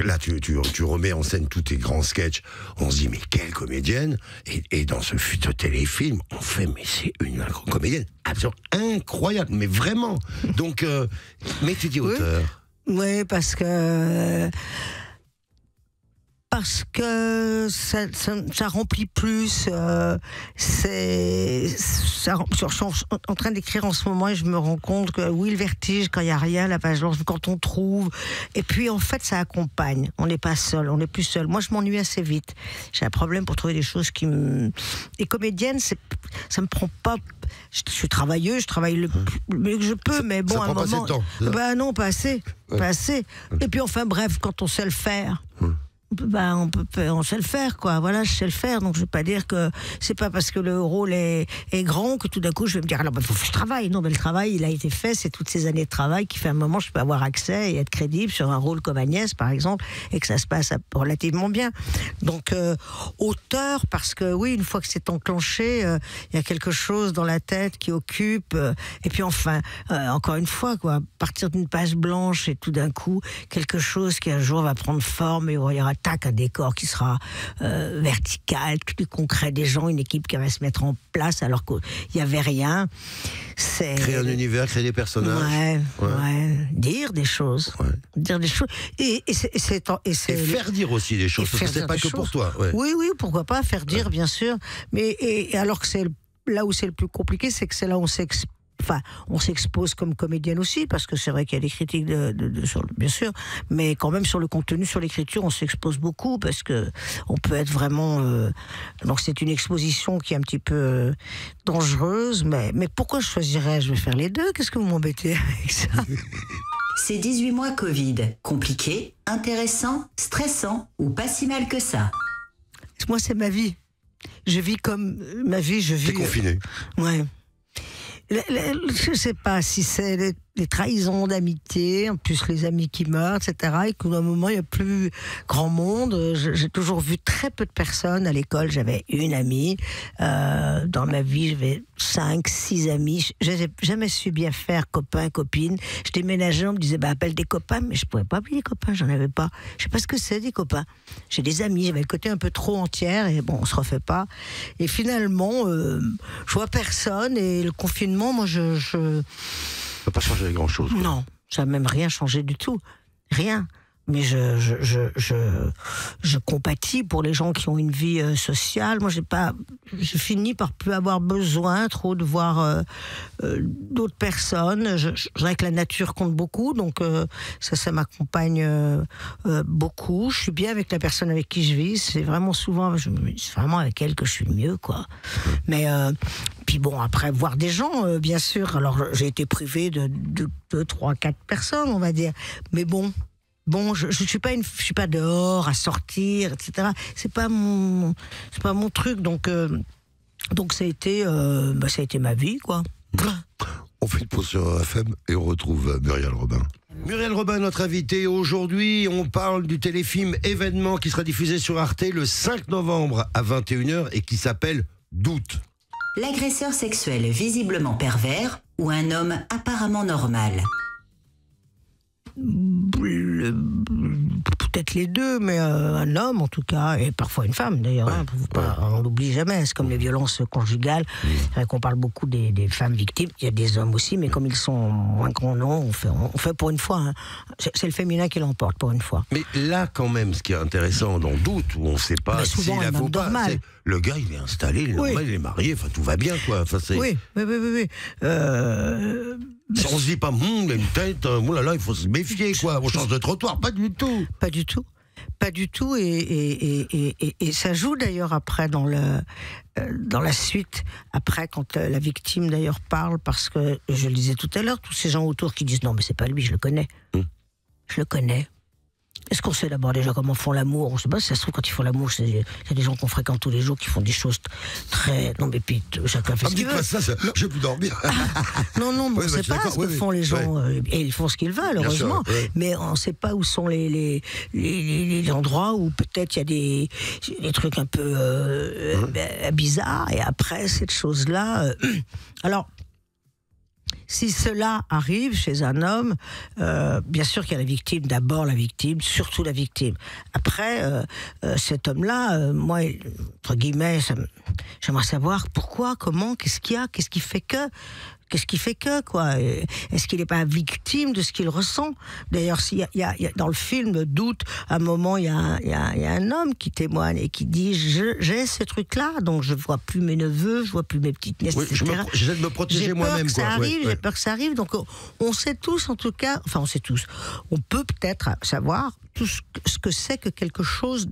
Là tu, tu, tu remets en scène tous tes grands sketchs. On se dit mais quelle comédienne et, et dans ce futur téléfilm, on fait mais c'est une comédienne absolument incroyable, mais vraiment. Donc, euh, mais tu dis auteur. Oui, parce que. Parce que ça, ça, ça remplit plus. euh, c'est. Je suis en- train d'écrire en ce moment et je me rends compte que oui, le vertige, quand il n'y a rien, la page blanche, quand on trouve. Et puis en fait, ça accompagne. On n'est pas seul, on n'est plus seul. Moi, je m'ennuie assez vite. J'ai un problème pour trouver des choses qui me. Et comédienne, c'est, ça me prend pas. Je, je suis travailleuse, je travaille le, le mieux que je peux, mais bon, ça à un moment. temps, Bah non, pas assez. Pas assez. Et puis enfin, bref, quand on sait le faire. Bah, on peut, on sait le faire, quoi. Voilà, je sais le faire. Donc, je vais pas dire que c'est pas parce que le rôle est, grand que tout d'un coup, je vais me dire, alors, il faut que je travaille. Non, mais le travail, il a été fait. C'est toutes ces années de travail qui fait un moment, je peux avoir accès et être crédible sur un rôle comme Agnès, par exemple, et que ça se passe relativement bien. Donc, euh, auteur, parce que oui, une fois que c'est enclenché, euh, il y a quelque chose dans la tête qui occupe. euh, et puis, enfin, encore une fois, quoi, partir d'une page blanche et tout d'un coup, quelque chose qui un jour va prendre forme et où il y aura tac, un décor qui sera euh, vertical, plus concret, des gens, une équipe qui va se mettre en place alors qu'il n'y avait rien. C'est Créer un univers, créer des personnages. Ouais, Ouais. ouais, dire des choses, Ouais. dire des choses, et, et c'est- et c'est et Et c'est faire dire aussi des choses, parce que c'est pas que choses. pour toi. Oui, oui, pourquoi pas faire dire, bien sûr. Mais et, alors que c'est le- là où c'est le plus compliqué, c'est que c'est là où on s'ex- Enfin, on s'expose comme comédienne aussi, parce que c'est vrai qu'il y a des critiques, de, de- de- sur le- bien sûr, mais quand même sur le contenu, sur l'écriture, on s'expose beaucoup, parce que on peut être vraiment. euh, donc c'est une exposition qui est un petit peu euh, dangereuse, mais, mais pourquoi je choisirais Je vais faire les deux, qu'est-ce que vous m'embêtez avec ça? Ces 18 mois Covid, compliqués, intéressants, stressants ou pas si mal que ça? Moi, c'est ma vie. Je vis comme euh, ma vie, je vis. T'es confiné. Ouais. Je sais pas si c'est les, trahisons d'amitié, en plus les amis qui meurent, etc. Et qu'au moment, il n'y a plus grand monde. J'ai toujours vu très peu de personnes. À l'école, j'avais une amie. Euh, dans ma vie, j'avais cinq, six amis. Je n'ai jamais su bien faire copain, copine. Je déménageais, on me disait, bah, appelle des copains, mais je pouvais pas appeler des copains, j'en avais pas. Je sais pas ce que c'est, des copains. J'ai des amis, j'avais le côté un peu trop entière, et bon, on se refait pas. Et finalement, euh, je vois personne, et le confinement, moi, je. je... Ça peut pas changer grand chose. Non, ça n'a même rien changé du tout. Rien. Mais je, je, je, je, je compatis pour les gens qui ont une vie euh, sociale. Moi, j'ai pas, je finis par plus avoir besoin trop de voir euh, euh, d'autres personnes. Je, je dirais que la nature compte beaucoup, donc ça, ça m'accompagne beaucoup. Je suis bien avec la personne avec qui je vis. C'est vraiment souvent, vraiment avec elle que je suis mieux, quoi. Mais puis bon, après voir des gens, bien sûr. Alors j'ai été privé de 2, 3, 4 personnes, on va dire. Mais bon. Bon, je, je suis pas une, je suis pas dehors à sortir, etc. C'est pas mon, c'est pas mon truc. Donc, euh, donc ça a été, euh, bah, ça a été ma vie, quoi. On fait une pause sur FM et on retrouve euh, Muriel Robin. Muriel Robin, notre invitée. Aujourd'hui, on parle du téléfilm événement qui sera diffusé sur Arte le 5 novembre à 21h et qui s'appelle Doute. L'agresseur sexuel visiblement pervers ou un homme apparemment normal Le- Peut-être les deux, mais euh, un homme en tout cas, et parfois une femme d'ailleurs. hein, faut pas- On l'oublie jamais. C'est comme les violences conjugales. C'est vrai qu'on parle beaucoup des, des femmes victimes. Il y a des hommes aussi, mais comme ils sont moins grands on fait, on fait pour une fois. hein. C'est le féminin qui l'emporte pour une fois. Mais là, quand même, ce qui est intéressant dans Doute, où on ne sait pas s'il la vaut pas, le gars, il est installé, il est Oui. normal, il est marié, enfin tout va bien, quoi. Enfin, c'est- Oui, oui, oui, oui. oui. Euh, On se dit pas, Hum, il a une tête, euh, oh là là, il faut se méfier, quoi. On change de trottoir, pas du tout. Pas du tout. Pas du tout. Et, et, et, ça joue d'ailleurs après dans, le, euh, dans la suite, après quand euh, la victime d'ailleurs parle, parce que je le disais tout à l'heure, tous ces gens autour qui disent non, mais c'est pas lui, je le connais. Hum. Je le connais. Est-ce qu'on sait d'abord déjà comment font l'amour On sait pas si ça se trouve quand ils font l'amour, il y a des gens qu'on fréquente tous les jours qui font des choses très. Non, mais puis chacun fait Ah, ce qu'il veut. ça, ça je vais plus dormir. Non, non, mais Oui, on bah, ne sait je suis pas ce que oui, font les gens. euh, et ils font ce qu'ils veulent, sûr, heureusement. Mais on ne sait pas où sont les, les, les, les- les endroits où peut-être il y a des, des trucs un peu euh, Hein euh, bizarres. Et après, cette chose-là. euh, alors. Si cela arrive chez un homme, euh, bien sûr qu'il y a la victime, d'abord la victime, surtout la victime. Après, euh, euh, cet homme-là, moi, entre guillemets, j'aimerais savoir pourquoi, comment, qu'est-ce qu'il y a, qu'est-ce qui fait que, qu'est-ce qui fait que, quoi? Euh, Est-ce qu'il n'est pas victime de ce qu'il ressent? D'ailleurs, s'il y a, y y dans le film Doute, à un moment, il y, a il y a, un homme qui témoigne et qui dit J'ai ce truc-là, donc je vois plus mes neveux, je vois plus mes petites nièces, Oui, etc. j'essaie de me J'ai protéger peur moi-même, que ça quoi. Ouais, arrive, ouais. j'ai peur que ça arrive. Donc, on- on sait tous, en tout cas, enfin, on sait tous, on peut peut-être savoir tout ce que- ce que c'est que quelque chose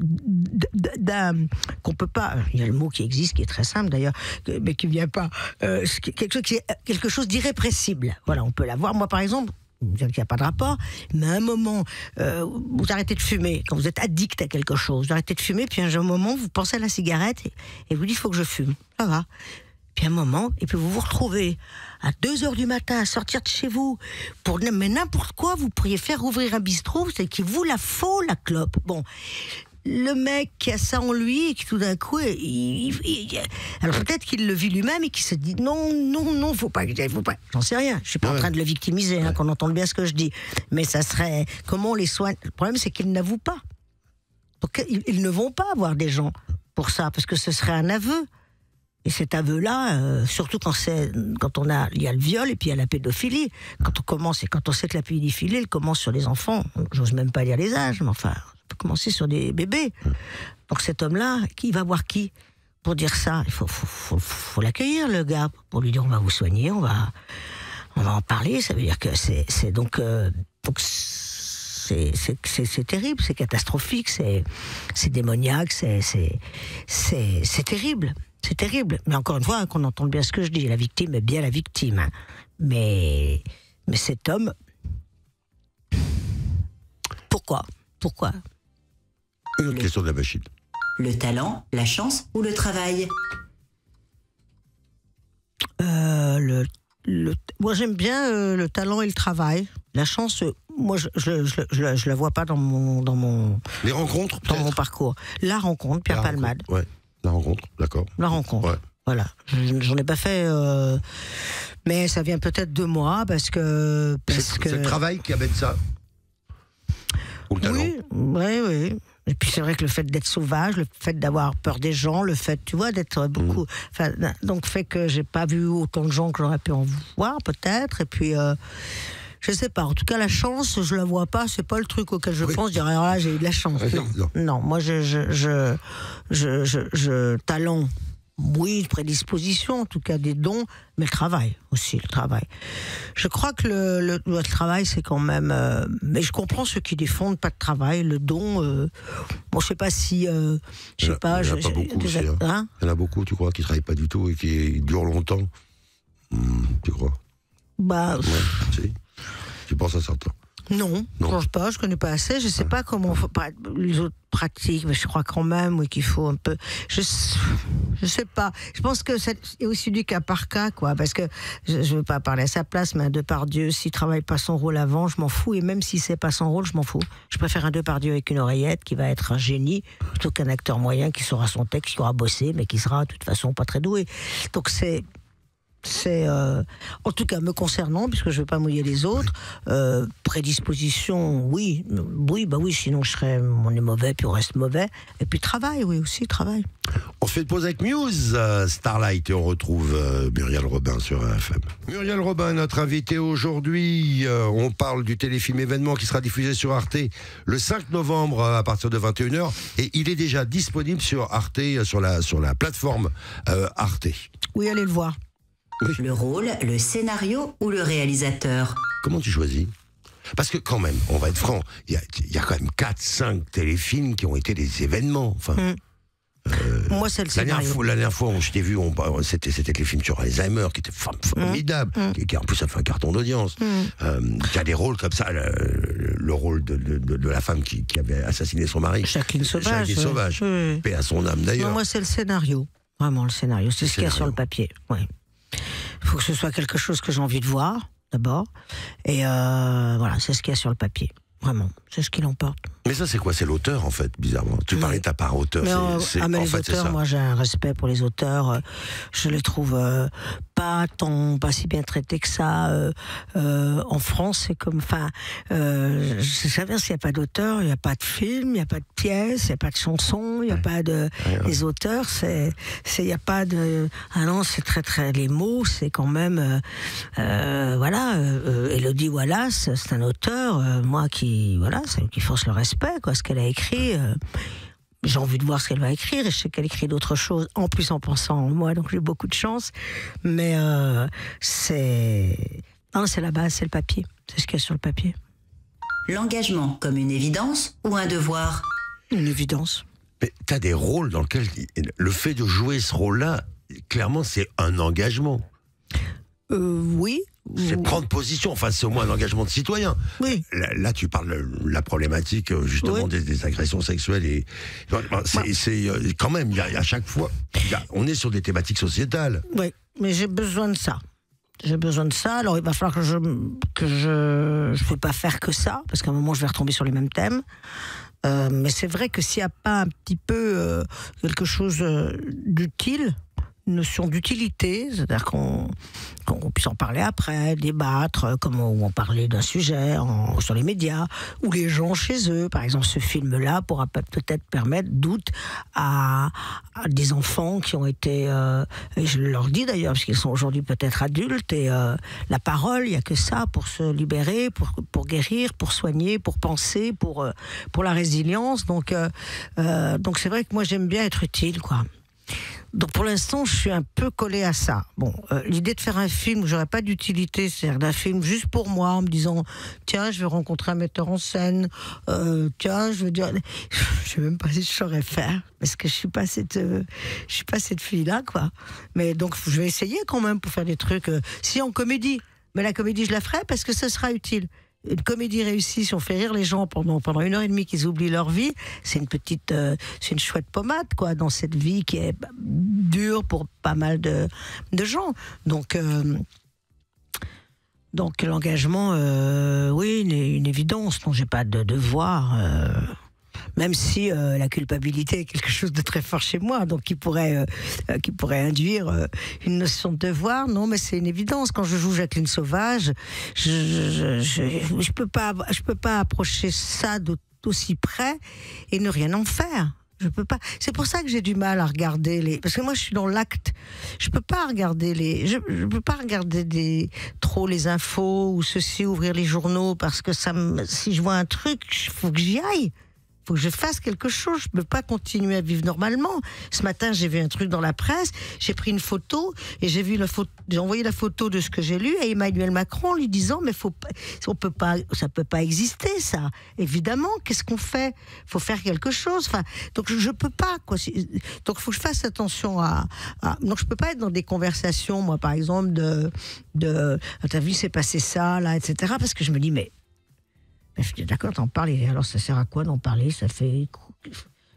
d'un qu'on peut pas. Il y a le mot qui existe, qui est très simple d'ailleurs, mais qui vient pas. euh, quelque chose quelque chose d'irrépressible. Voilà, on peut l'avoir. Moi, par exemple. Il n'y a pas de rapport. Mais à un moment, euh, vous arrêtez de fumer. Quand vous êtes addict à quelque chose, vous arrêtez de fumer, puis à un moment, vous pensez à la cigarette et, et vous dites, il faut que je fume. Ça va. Puis un moment, et puis vous vous retrouvez à 2 heures du matin à sortir de chez vous pour mais n'importe quoi, vous pourriez faire ouvrir un bistrot, c'est qu'il vous la faut la clope. Bon, le mec qui a ça en lui et qui tout d'un coup, il, alors peut-être qu'il le vit lui-même et qu'il se dit non, non, non, faut pas, faut pas. J'en sais rien. Je suis pas en train de le victimiser, hein, qu'on entende bien ce que je dis. Mais ça serait comment on les soigne? Le problème, c'est qu'ils n'avouent pas. Donc ils, ne vont pas avoir des gens pour ça parce que ce serait un aveu. Et cet aveu-là, euh, surtout quand c'est quand on a il y a le viol et puis il y a la pédophilie. Quand on commence et quand on sait que la pédophilie, elle commence sur les enfants. J'ose même pas dire les âges, mais enfin, commencer sur des bébés. Donc cet homme-là, qui va voir qui pour dire ça? Il faut, faut, l'accueillir, le gars, pour lui dire on va vous soigner, on va, on va en parler. Ça veut dire que c'est donc, euh, donc c'est terrible, c'est catastrophique, c'est démoniaque, c'est terrible. C'est terrible. Mais encore une fois, qu'on entende bien ce que je dis, la victime est bien la victime. Hein. Mais, mais cet homme, pourquoi? Pourquoi? Une autre question de la machine. Le talent, la chance ou le travail? Euh, le, le, Moi, j'aime bien euh, le talent et le travail. La chance, euh, moi, je je, je, je, la vois pas dans mon, dans mon. Les rencontres Dans mon parcours. La rencontre, Pierre Palmade. ouais, la rencontre, d'accord. La rencontre. Ouais. Voilà. J'en ai pas fait. mais ça vient peut-être de moi parce que. C'est que... le travail qui amène ça Ou le talent Oui, oui, oui. Et puis c'est vrai que le fait d'être sauvage, le fait d'avoir peur des gens, le fait, tu vois, d'être beaucoup. Mm. donc fait que j'ai pas vu autant de gens que j'aurais pu en voir, peut-être. Et puis. Euh, je sais pas. En tout cas, la chance, je la vois pas. C'est pas le truc auquel je pense. Dire alors là, j'ai eu de la chance. Non, moi, je, je, je, je, je talent oui, prédisposition, en tout cas des dons, mais le travail aussi, le travail. Je crois que le, travail, c'est quand même. Euh, mais je comprends ceux qui défendent pas de travail, le don. Euh, bon, je sais pas si. Euh, je sais pas. Il y en a pas beaucoup. Aussi, hein. Hein il y en a beaucoup, tu crois, qui travaillent pas du tout et qui durent longtemps. Hmm, tu crois? Bah. si. Tu penses à certains. Non, je ne pense pas, je connais pas assez. Je ne sais pas comment les autres pratiques, mais je crois quand même oui, qu'il faut un peu. Je ne sais pas. Je pense que c'est aussi du cas par cas, quoi. Parce que je ne veux pas parler à sa place, mais un Depardieu, s'il travaille pas son rôle avant, je m'en fous. Et même si c'est pas son rôle, je m'en fous. Je préfère un Depardieu avec une oreillette qui va être un génie plutôt qu'un acteur moyen qui saura son texte, qui aura bossé, mais qui sera de toute façon pas très doué. Donc c'est c'est, euh, en tout cas me concernant, puisque je ne veux pas mouiller les autres, euh, prédisposition, oui, oui, bah oui, sinon je serais, on est mauvais, puis on reste mauvais. Et puis travail, oui, aussi, travail. On se fait une pause avec Muse, euh, Starlight, et on retrouve Muriel Robin sur FM. Muriel Robin, notre invité aujourd'hui. on parle du téléfilm événement qui sera diffusé sur Arte le 5 novembre à partir de 21h, et il est déjà disponible sur Arte, sur la, sur la plateforme Arte. Oui, allez le voir. Le rôle, le scénario ou le réalisateur Comment tu choisis? Parce que quand même, on va être franc, il y, a, quand même 4-5 téléfilms qui ont été des événements. Enfin, hmm. euh, Moi, c'est le scénario. La dernière fois, où je t'ai vu, c'était, c'était les films sur Alzheimer qui étaient formidables, hmm. qui, en plus ça fait un carton d'audience. Mm. Euh, y a des rôles comme ça, le, rôle de, de, la femme qui, avait assassiné son mari. Jacqueline Sauvage. Jacqueline Sauvage. Paix à son âme d'ailleurs. moi, c'est le scénario. Vraiment, le scénario. C'est ce qu'il y a sur le papier. Ouais. Faut que ce soit quelque chose que j'ai envie de voir, d'abord. Et euh, voilà, c'est ce qu'il y a sur le papier. Vraiment, c'est ce qui l'emporte. Mais ça, c'est quoi? C'est l'auteur, en fait, bizarrement. Tu parlais de ta part auteur. Mais ah, mais les auteurs, moi, j'ai un respect pour les auteurs. Euh, je les trouve euh, pas tant, pas si bien traités que ça. Euh, en France, c'est comme, enfin, je bien s'il n'y a pas d'auteur, il n'y a pas de film, il n'y a pas de pièce, il n'y a pas de chanson, il n'y a pas de. Les auteurs, c'est, il n'y a pas de. Ah non, c'est très, très. Les mots, c'est quand même. voilà, Elodie Wallace, c'est un auteur, moi qui. Voilà, c'est qui force le respect, quoi, ce qu'elle a écrit. j'ai envie de voir ce qu'elle va écrire et je sais qu'elle écrit d'autres choses en plus en pensant en moi donc j'ai beaucoup de chance mais euh, c'est non c'est la base c'est le papier c'est ce qu'il y a sur le papier. L'engagement comme une évidence ou un devoir? Une évidence. Mais tu as des rôles dans lesquels le fait de jouer ce rôle là clairement c'est un engagement. Euh, oui c'est Ou- prendre position. Enfin, c'est au moins un engagement de citoyen. Oui. Là, là, tu parles de la problématique euh, justement Oui. des, des agressions sexuelles et c'est c'est, euh, quand même à chaque fois on est sur des thématiques sociétales. Oui, mais j'ai besoin de ça. J'ai besoin de ça. Alors il va falloir que je que je je peux pas faire que ça parce qu'à un moment je vais retomber sur les mêmes thèmes. Euh, mais c'est vrai que s'il n'y a pas un petit peu euh, quelque chose d'utile, notion d'utilité, c'est-à-dire qu'on puisse en parler après, débattre, euh, comme on, parlait d'un sujet sur les médias, ou les gens chez eux. Par exemple, ce film-là pourra peut- peut-être permettre doute à, des enfants qui ont été, euh, et je leur dis d'ailleurs, parce qu'ils sont aujourd'hui peut-être adultes, et euh, la parole, il n'y a que ça pour se libérer, pour, guérir, pour soigner, pour penser, pour, la résilience. Donc, donc c'est vrai que moi j'aime bien être utile, quoi. Donc pour l'instant, je suis un peu collé à ça. Bon, euh, l'idée de faire un film où j'aurais pas d'utilité, c'est-à-dire d'un film juste pour moi, en me disant tiens, je vais rencontrer un metteur en scène, euh, tiens, je veux dire, je sais même pas si je saurais faire parce que je suis pas cette, euh, je suis pas cette fille-là, quoi. Mais donc je vais essayer quand même pour faire des trucs. si en comédie, mais la comédie je la ferai parce que ce sera utile. Une comédie réussie, si on fait rire les gens pendant, pendant une heure et demie qu'ils oublient leur vie, c'est une petite, euh, c'est une chouette pommade, quoi, dans cette vie qui est dure pour pas mal de, de gens. Donc, euh, donc l'engagement, euh, oui, une, une évidence. Non, j'ai pas de devoir. Même si euh, la culpabilité est quelque chose de très fort chez moi, donc qui pourrait, euh, qui pourrait induire euh, une notion de devoir. Non, mais c'est une évidence. Quand je joue Jacqueline Sauvage, je je, je, je peux pas, peux pas approcher ça d'aussi près et ne rien en faire. Je peux pas. C'est pour ça que j'ai du mal à regarder les. Parce que moi, je suis dans l'acte. Je peux pas regarder les. Je, peux pas regarder des trop les infos ou ceci, ouvrir les journaux parce que ça. Si je vois un truc, il faut que j'y aille faut que je fasse quelque chose. Je ne peux pas continuer à vivre normalement. Ce matin, j'ai vu un truc dans la presse. J'ai pris une photo et j'ai vu la photo. J'ai envoyé la photo de ce que j'ai lu à Emmanuel Macron lui disant mais faut on peut pas, ça peut pas exister ça. Évidemment, qu'est-ce qu'on fait? Faut faire quelque chose. Enfin, donc je peux pas quoi. Donc faut que je fasse attention à, à- Donc je peux pas être dans des conversations, moi par exemple de de. Ah, T'as vu, c'est passé ça là, etc. Parce que je me dis mais ben, je dis d'accord, t'en parles. Et alors, ça sert à quoi d'en parler? Ça fait.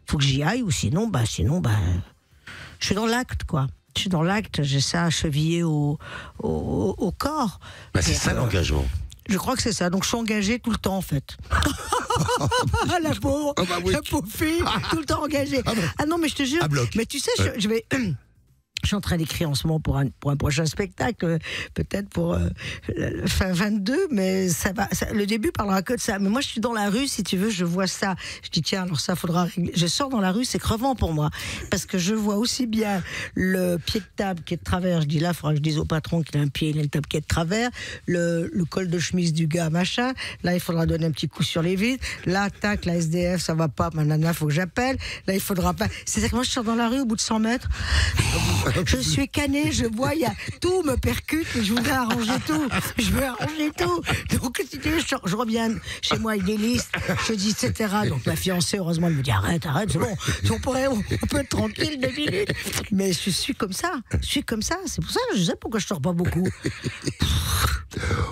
Faut que j'y aille, ou sinon, bah, sinon, bah, je suis dans l'acte, quoi. Je suis dans l'acte, j'ai ça chevillé au, au, au corps. Bah, c'est ça euh, l'engagement. Je crois que c'est ça. Donc, je suis engagée tout le temps, en fait. Ah, la pauvre, Ah bah oui. la pauvre fille, tout le temps engagée. Ah Ah non, mais je te jure. Mais tu sais, je, je vais. Je suis en train d'écrire en ce moment pour un, prochain spectacle, euh, peut-être pour euh, fin 22, mais ça va, le début parlera que de ça. Mais moi, je suis dans la rue, si tu veux, je vois ça. Je dis, tiens, alors ça, faudra. Je sors dans la rue, c'est crevant pour moi. Parce que je vois aussi bien le pied de table qui est de travers. Je dis là, il faudra que je dise au patron qu'il a un pied, il a une table qui est de travers. Le, col de chemise du gars, machin. Là, il faudra donner un petit coup sur les vides. Là, tac, la SDF, ça va pas. Ma nana, faut que j'appelle. Là, il faudra pas. C'est-à-dire que moi, je sors dans la rue au bout de 100 mètres. Je suis cané, je vois, y a tout me percute et je voudrais arranger tout. Je veux arranger tout. Donc, si tu veux, je, je reviens chez moi avec des listes, je dis, etc. Donc, ma fiancée, heureusement, elle me dit, arrête, arrête, c'est bon. On, pourrait, on peut être tranquille deux minutes. Mais je suis comme ça. Je suis comme ça. C'est pour ça que je sais pourquoi je sors pas beaucoup.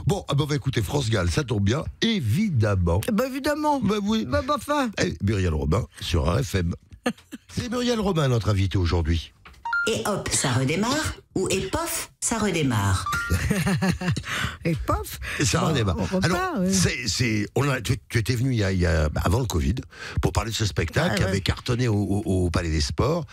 Bon, ah bah, bah, écoutez, France Gall, ça tombe bien, évidemment. Bah, évidemment. Bah oui. Bah, bah, enfin. Eh, Muriel Robin sur RFM. C'est Muriel Robin, notre invité aujourd'hui. Et hop, ça redémarre. Ou et pof, ça redémarre. Et pof. Ça Bon, redémarre. on repart, Alors, oui. c'est, c'est, on a, tu, tu étais venu il y a, il y a- avant le Covid pour parler de ce spectacle Ouais, qui ouais. avait cartonné au, au- au Palais des Sports.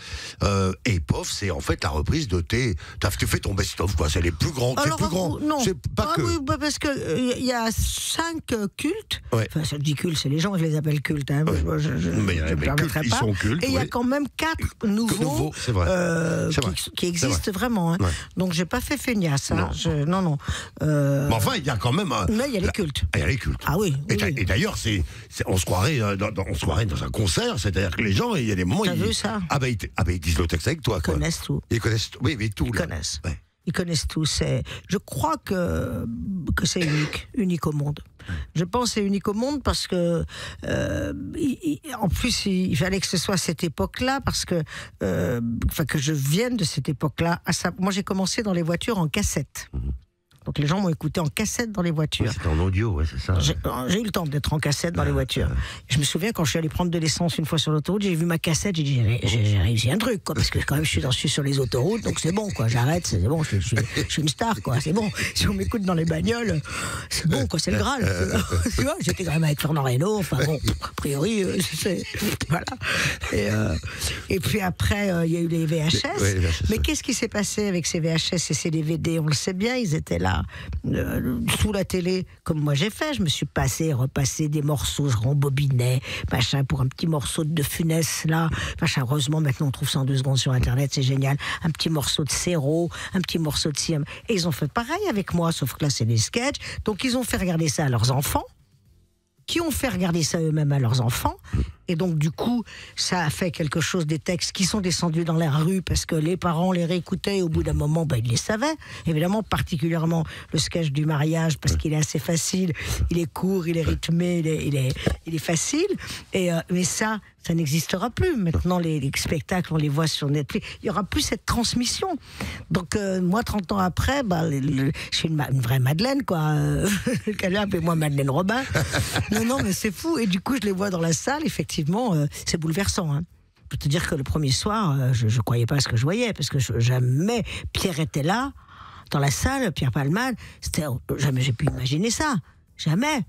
Euh, et POF, c'est en fait la reprise de tes. T'as tu fais ton best-of, quoi. C'est les plus grands. C'est plus grand. euh, Non. C'est pas ah que. oui, bah, parce que euh, il y a cinq euh, cultes. Ouais. Enfin, ça dit culte, c'est les gens qui les appellent cultes. Hein. Ouais. Moi, je, je, Mais, je ils sont cultes, Et il y a quand même quatre nouveaux, nouveaux, c'est vrai. euh, C'est qui, vrai. qui existent vraiment. Hein. Ouais. Donc j'ai pas fait feignasse. hein. Non. Je- non, non. Euh, Mais enfin, il y a quand même. un- mais il y a les cultes. Il y a les cultes. Ah oui. Et, oui, d'ailleurs, c'est, on se croirait, dans, on se croirait dans un concert, c'est-à-dire que les gens, il y a des moments, T'as vu ça? Ah, bah, ils, ah bah, ils disent le texte avec toi, Ils quoi. connaissent tout. Ils connaissent, oui, mais tout. Ils là. connaissent. Ouais. Ils connaissent tout. C'est, je crois que, que c'est unique, unique au monde. Je pense c'est unique au monde parce que, euh, en plus, il, fallait que ce soit cette époque-là parce que, euh, que je vienne de cette époque-là. Moi, j'ai commencé dans les voitures en cassette. Donc les gens m'ont écouté en cassette dans les Oui, voitures. C'était en audio, ouais, c'est ça. J'ai j'ai eu le temps d'être en cassette dans les voitures. Je me souviens quand je suis allé prendre de l'essence une fois sur l'autoroute, j'ai vu ma cassette, j'ai dit j'ai- j'ai j'ai réussi un truc, quoi, parce que quand même je suis, dans, je suis sur les autoroutes, donc c'est bon, quoi. J'arrête, c'est bon, je, je- je suis une star, quoi. C'est bon. Si on m'écoute dans les bagnoles, c'est bon, quoi. C'est le Graal. tu vois, j'étais quand même avec Fernand Reynaud. Enfin bon, a priori, euh, c'est voilà. Et, euh, et puis après, euh, il y a eu les VHS. Ouais, les VHS, Mais qu'est-ce qui s'est passé avec ces VHS et ces DVD On le sait bien, ils étaient là, euh, sous la télé, comme moi j'ai fait. Je me suis passé, repassé des morceaux, je rembobinais, machin, pour un petit morceau de Funès, là. Machin, heureusement, maintenant on trouve ça en deux secondes sur Internet, c'est génial. Un petit morceau de Céro, un petit morceau de Siam. Et ils ont fait pareil avec moi, sauf que là, c'est des sketchs. Donc ils ont fait regarder ça à leurs enfants qui ont fait regarder ça eux-mêmes à leurs enfants. Et donc, du coup, ça a fait quelque chose des textes qui sont descendus dans la rue parce que les parents les réécoutaient et au bout d'un moment, ben, ils les savaient. Évidemment, particulièrement le sketch du mariage parce qu'il est assez facile, il est court, il est rythmé, il est, il est, il est facile. Et, euh, mais ça, ça n'existera plus. Maintenant, les, les spectacles, on les voit sur Netflix. Il n'y aura plus cette transmission. Donc, euh, moi, 30 ans après, bah, le- le- je suis une, vraie Madeleine, quoi. Euh, Quelqu'un appelle-moi Madeleine Robin. non, non, mais c'est fou. Et du coup, je les vois dans la salle, effectivement, euh, c'est bouleversant. Hein. Je peux te dire que le premier soir, euh, je ne croyais pas à ce que je voyais, parce que je- jamais Pierre était là, dans la salle, Pierre Palman. C'était, jamais j'ai pu imaginer ça. Jamais.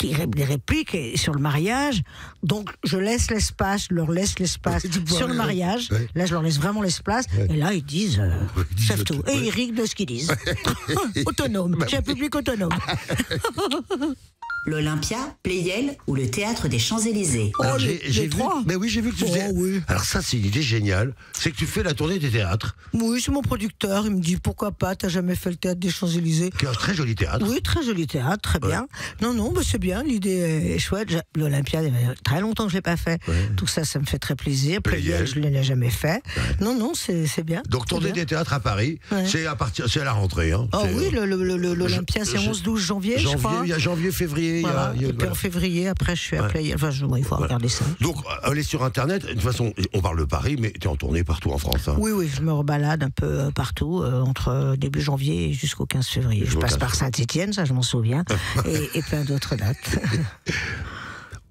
Des répliques sur le mariage. Donc, je laisse l'espace, je leur laisse l'espace sur le mariage. Ouais. Là, je leur laisse vraiment l'espace. Et là, ils disent, euh, ils disent tout. Et ils rient de ce qu'ils disent. autonome. J'ai un public autonome. L'Olympia, Playel ou le théâtre des Champs-Élysées. Oh, j'ai vu, mais oui, j'ai vu que tu Oh, faisais. oui. Alors ça, c'est une idée géniale. C'est que tu fais la tournée des théâtres, Oui, c'est mon producteur. Il me dit pourquoi pas, t'as jamais fait le théâtre des Champs-Élysées? Qui est un très joli théâtre. Oui, très joli théâtre, très bien. Non, non, bah, c'est bien, l'idée est chouette. L'Olympia, il y avait très longtemps que je l'ai pas fait. Tout ça, ça me fait très plaisir. Playel. Playel, je ne l'ai jamais fait. Non, non, c'est c'est bien. Donc c'est tournée bien. des théâtres à Paris, Ouais. c'est à partir, c'est à la rentrée. Hein. Ah C'est, oui, le- le- le- l'Olympia, c'est je- 11-12 janvier, je crois. janvier, il y a janvier, février. A- Voilà. il y a- Et puis voilà. en février, après, je suis à. Playel. Enfin, je- il faut regarder ça. Donc, allez sur Internet. De toute façon, on parle de Paris, mais tu es en tournée partout en France. hein. Oui, oui, je me rebalade un peu euh, partout, euh, entre début janvier et jusqu'au 15 février. Je passe 15 par Saint-Étienne, ça je m'en souviens, et, et plein d'autres dates.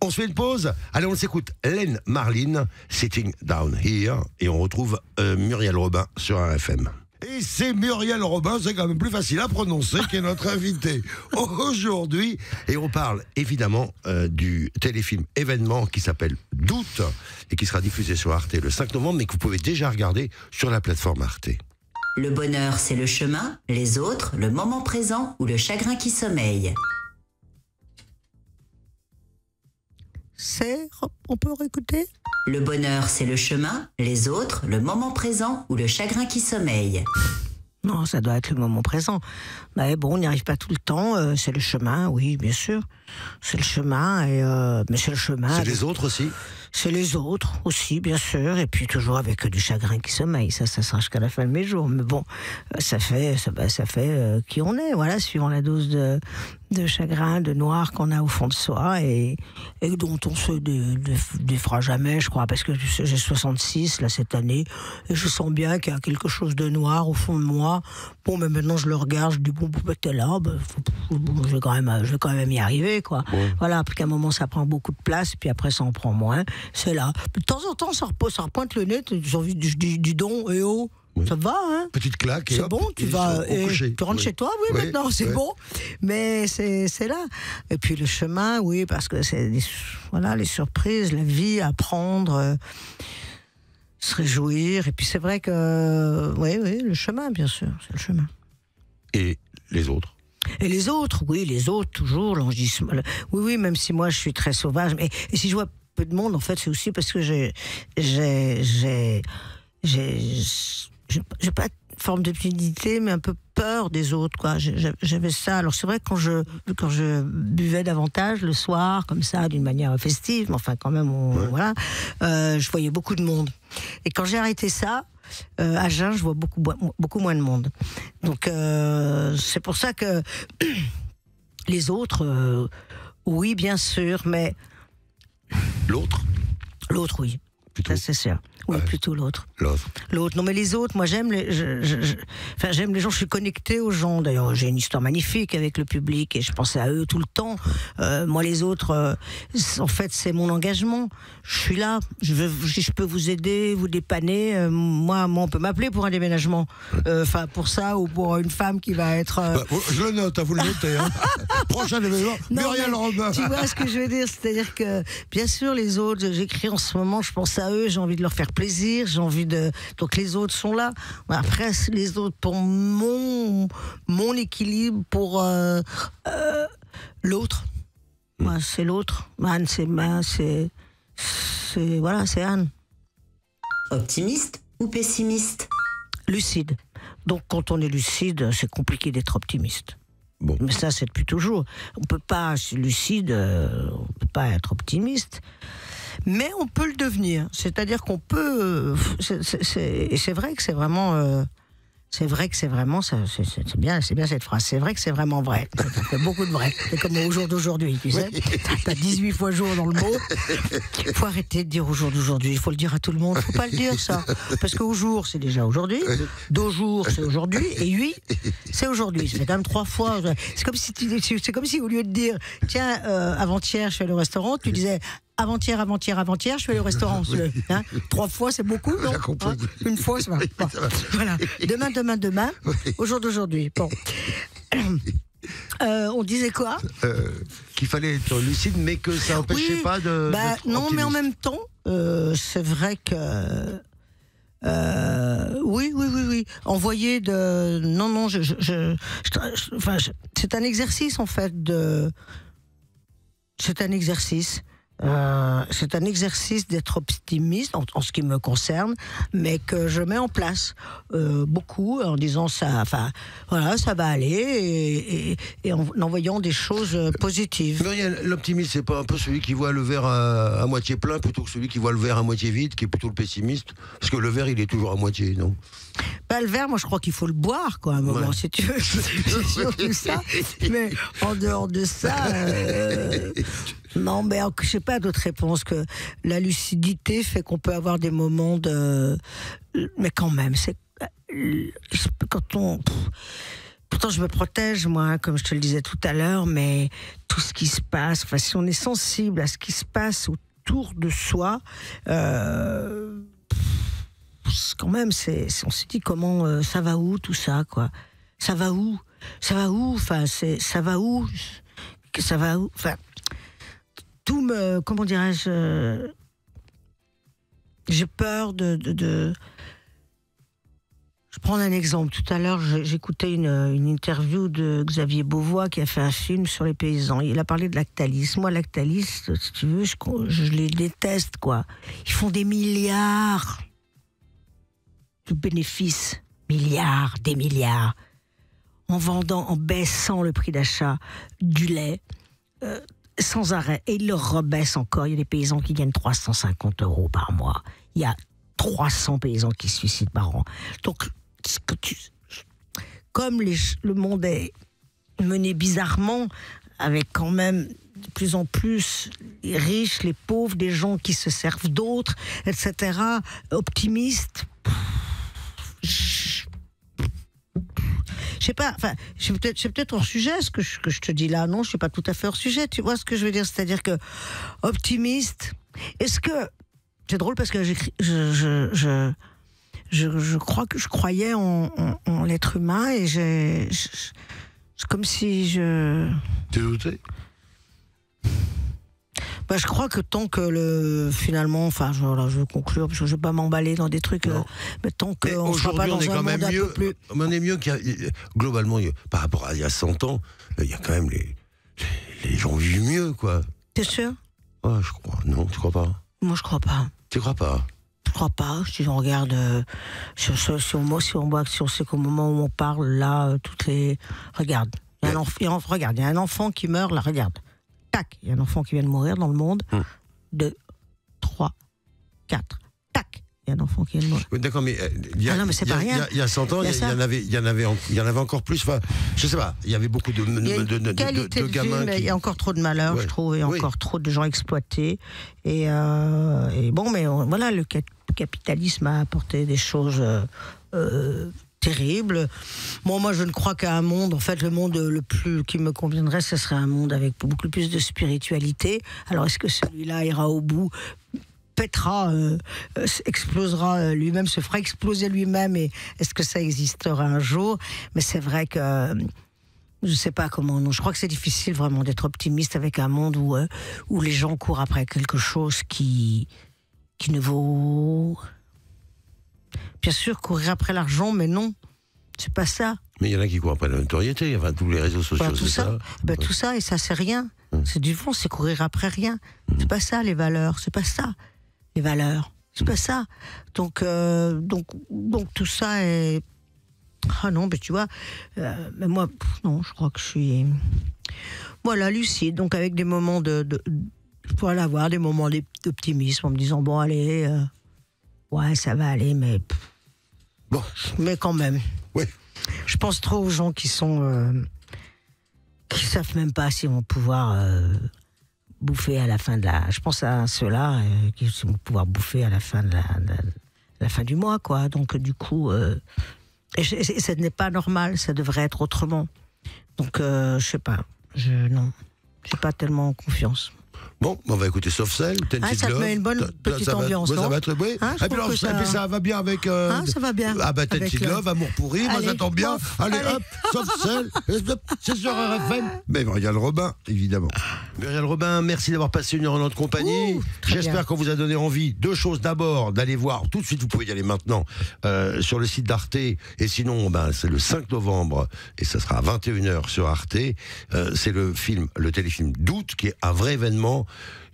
On se fait une pause. Allez, on s'écoute. Len Marlin, Sitting Down Here. Et on retrouve euh, Muriel Robin sur RFM. Et c'est Muriel Robin, c'est quand même plus facile à prononcer, qui est notre invité aujourd'hui. Et on parle évidemment euh, du téléfilm événement qui s'appelle Doute et qui sera diffusé sur Arte le 5 novembre, mais que vous pouvez déjà regarder sur la plateforme Arte. Le bonheur, c'est le chemin, les autres, le moment présent ou le chagrin qui sommeille. C'est. On peut réécouter? Le bonheur, c'est le chemin, les autres, le moment présent ou le chagrin qui sommeille. Non, ça doit être le moment présent. Mais bon, on n'y arrive pas tout le temps. euh, c'est le chemin, oui, bien sûr. C'est le chemin, et, euh, mais c'est le chemin. C'est avec- les autres aussi C'est les autres aussi, bien sûr. Et puis toujours avec du chagrin qui sommeille. Ça, ça sera jusqu'à la fin de mes jours. Mais bon, ça fait, ça, bah, ça fait euh, qui on est, voilà, suivant la dose de, de chagrin, de noir qu'on a au fond de soi et, et dont on se dé- dé- défera jamais, je crois, parce que j'ai 66 là cette année et je sens bien qu'il y a quelque chose de noir au fond de moi. Bon, mais maintenant je le regarde, je dis bon, bah, t'es là, bah, faut- je vais quand même, je vais quand même y arriver, quoi. Voilà, puis qu'à un moment ça prend beaucoup de place, puis après ça en prend moins. C'est là. De temps en temps, ça, repo- ça repointe le nez. J'ai envie dis, dis donc, eh oh, ça va, hein Petite claque. et c'est bon, tu vas. et coucher. tu rentres Oui. chez toi, oui, Oui, maintenant, c'est bon. Mais c'est là. Et puis le chemin, oui, parce que c'est voilà, les surprises, la vie, apprendre, euh, se réjouir. Et puis c'est vrai que. Oui, oui, le chemin, bien sûr, c'est le chemin. Et les autres? Et les autres, oui, les autres, toujours, l'enregistrement. le- Oui, oui, même si moi je suis très sauvage. Mais, et si je vois peu de monde, en fait, c'est aussi parce que j'ai. J'ai. J'ai. J'ai pas forme de timidité, mais un peu peur des autres, quoi. J'avais ça. Alors, c'est vrai que quand je, quand je buvais davantage le soir, comme ça, d'une manière festive, mais enfin, quand même, on- voilà, euh, je voyais beaucoup de monde. Et quand j'ai arrêté ça, euh, à Jeun, je vois beaucoup, beaucoup moins de monde. Donc, euh, c'est pour ça que les autres, euh, oui, bien sûr, mais L'autre? L'autre, oui. Plutôt? Ça, c'est sûr. Oui, Ouais. plutôt l'autre. L'autre. L'autre. Non, mais les autres, moi j'aime les, je- je- je- enfin, j'aime les gens, je suis connectée aux gens. D'ailleurs, j'ai une histoire magnifique avec le public et je pensais à eux tout le temps. Euh, moi, les autres, euh, en fait, c'est mon engagement. Je suis là. Je veux, si je peux vous aider, vous dépanner, euh, moi, moi, on peut m'appeler pour un déménagement. Enfin, pour ça ou pour une femme qui va être. Bah, je le note, hein, vous le notez. Hein. Prochain Non, Muriel Robin. Tu vois ce que je veux dire C'est-à-dire que, bien sûr, les autres, j'écris en ce moment, je pense à eux, j'ai envie de leur faire plaisir, j'ai envie de. Donc les autres sont là. Après, c'est les autres, pour mon, mon équilibre, pour euh, euh, l'autre. Moi, c'est l'autre. Anne, c'est. ben, c'est. c'est- Voilà, c'est Anne. Optimiste ou pessimiste? Lucide. Donc, quand on est lucide, c'est compliqué d'être optimiste. Bon. Mais ça, c'est depuis toujours. On peut pas, lucide, euh, on peut pas être optimiste. Mais on peut le devenir. C'est-à-dire qu'on peut. euh, c'est- Et c'est vrai que c'est vraiment. euh, c'est vrai que c'est vraiment. C'est bien, c'est bien cette phrase. C'est vrai que c'est vraiment vrai. Ça fait beaucoup de vrai. C'est comme au jour d'aujourd'hui, tu sais. T'as 18 fois jour dans le mot. Il faut arrêter de dire au jour d'aujourd'hui. Il faut le dire à tout le monde. Il faut pas le dire, ça. Parce qu'au jour, c'est déjà aujourd'hui. Deux jours, c'est aujourd'hui. Et huit, c'est aujourd'hui. Ça fait quand même trois fois. C'est comme si, c'est comme si au lieu de dire, tiens, euh, avant-hier, je suis allé au restaurant, tu disais, avant-hier, avant-hier, avant-hier, je suis allé au restaurant. Hein Trois fois, c'est beaucoup, non. Hein Une fois, ça va. Bon. Voilà. Demain, demain, demain. Au jour d'aujourd'hui. Bon. Euh, on disait quoi Euh, Qu'il fallait être lucide, mais que ça n'empêchait Oui, pas de. bah, non, mais en même temps, euh, c'est vrai que. euh, oui, oui, oui, oui. Envoyer de. Non, non, je. je, je- je- je- enfin, c'est un exercice, en fait, de. C'est un exercice. Euh, c'est un exercice d'être optimiste en, en ce qui me concerne, mais que je mets en place euh, beaucoup en disant ça, enfin voilà, ça va aller et, et- et en envoyant des choses euh, positives. Muriel, l'optimiste, c'est pas un peu celui qui voit le verre à, à moitié plein plutôt que celui qui voit le verre à moitié vide, qui est plutôt le pessimiste? Parce que le verre, il est toujours à moitié, non? Bah, le verre, moi, je crois qu'il faut le boire, quoi, à un moment, Ouais. si tu veux. C'est surtout ça. Mais en dehors de ça, euh, non, mais je sais pas d'autre réponse que la lucidité fait qu'on peut avoir des moments de. Mais quand même, c'est. Quand on. Pourtant, je me protège, moi, hein, comme je te le disais tout à l'heure, mais tout ce qui se passe, enfin, si on est sensible à ce qui se passe autour de soi, euh, quand même, on s'est dit comment euh, ça va où tout ça, quoi. Ça va où? Ça va où? Enfin, ça va où? Ça va où? Enfin, tout me, comment dirais-je euh, J'ai peur de, Je prends un exemple. Tout à l'heure, j'écoutais une, interview de Xavier Beauvois qui a fait un film sur les paysans. Il a parlé de Lactalis. Moi, Lactalis, si tu veux, je, je les déteste, quoi. Ils font des milliards de bénéfices, milliards, des milliards, en vendant, en baissant le prix d'achat du lait euh, sans arrêt. Et ils le rebaissent encore. Il y a des paysans qui gagnent 350 euros par mois. Il y a 300 paysans qui se suicident par an. Donc, comme le monde est mené bizarrement, avec quand même de plus en plus les riches, les pauvres, des gens qui se servent d'autres, etc., optimistes, je sais pas, enfin, suis peut-être, peut-être hors sujet ce que je, te dis là. Non, je suis pas tout à fait hors sujet. Tu vois ce que je veux dire? C'est-à-dire que optimiste. Est-ce que c'est drôle parce que je, je, je, je, crois que je croyais en, l'être humain et j'ai, c'est comme si je, Tu douté bah, je crois que tant que le finalement, enfin, je, voilà, je veux conclure parce que je vais pas m'emballer dans des trucs, euh, mais tant qu'on sera pas dans on est un quand même mieux. peu plus. On est mieux qu'il y a- Globalement, par rapport à il y a 100 ans, il y a quand même les, les gens vivent mieux, quoi. T'es sûr? Ah, je crois. Non, tu crois pas? Moi, je crois pas. Tu crois pas? Je crois pas. Si on regarde, euh, sur, ce- si, on, si on voit, si on sait qu'au moment où on parle, là, euh, toutes les. Regarde. Il y a un enf- il y a un- regarde, il y a un enfant qui meurt, là, regarde. Tac, il y a un enfant qui vient de mourir dans le monde. Hum. Deux, trois, quatre. Tac, il y a un enfant qui vient de mourir. Oui, D'accord, mais euh, il y a, Ah non, mais c'est il y a- pas rien. il y a- Il y a 100 ans, Il y en avait, il y en avait, en- il y en avait encore plus. Enfin, je sais pas. Il y avait beaucoup de, gamins qui. il y a encore trop de malheurs, Ouais. je trouve, et Oui. encore trop de gens exploités. Et, euh, et bon, mais on- voilà, le cap- capitalisme a apporté des choses euh, terribles. Bon, moi, je ne crois qu'à un monde. En fait, le monde le plus qui me conviendrait, ce serait un monde avec beaucoup plus de spiritualité. Alors, est-ce que celui-là ira au bout? Pètera, euh, euh, explosera euh, lui-même, se fera exploser lui-même, et est-ce que ça existera un jour? Mais c'est vrai que je ne sais pas comment. Je crois que c'est difficile vraiment d'être optimiste avec un monde où où les gens courent après quelque chose qui qui ne vaut. Bien sûr, courir après l'argent, mais non, c'est pas ça. Mais il y en a qui courent après la notoriété, enfin tous les réseaux sociaux, Bah, tout c'est ça, ça. bah, tout ça, et ça, c'est rien. Hum. C'est du fond, c'est courir après rien. C'est pas ça, les valeurs. C'est pas ça, les valeurs. C'est pas ça. Donc, euh, donc, donc tout ça est. Ah non, mais tu vois, euh, mais moi, pff, non, je crois que je suis. Voilà, lucide. Donc, avec des moments de. de voilà, avoir des moments d'op- d'optimisme en me disant, bon, allez, euh, ouais, ça va aller, mais. Bon, mais quand même. oui. Je pense trop aux gens qui sont. euh, qui savent même pas s'ils vont pouvoir euh, bouffer à la fin de la. Je pense à ceux-là euh, qui vont pouvoir bouffer à la fin de la, de la- la fin du mois, quoi. Donc, du coup. ce n'est pas normal, ça devrait être autrement. Donc, je sais pas. Je, non. J'ai pas tellement confiance. Bon, on va écouter Soft Cell, Ten Ah, ça te met une bonne Ça- petite ça va- ambiance, Ça va être oui. Hein, et, puis ça, ça- et puis ça va bien avec. euh, Hein, ça va bien. Ah bah Ten Avec, Feet euh, Love, Amour pourri, moi tombe bien. allez, allez. hop, Soft Cell, c'est sur RFM. Mais Muriel Robin, évidemment. Muriel Robin, merci d'avoir passé une heure en notre compagnie. J'espère qu'on vous a donné envie. Deux choses d'abord, d'aller voir, tout de suite, vous pouvez y aller maintenant, euh, sur le site d'Arte. Et sinon, ben, c'est le 5 novembre, et ça sera à 21h sur Arte. Euh, c'est le film, le téléfilm Doute, qui est un vrai événement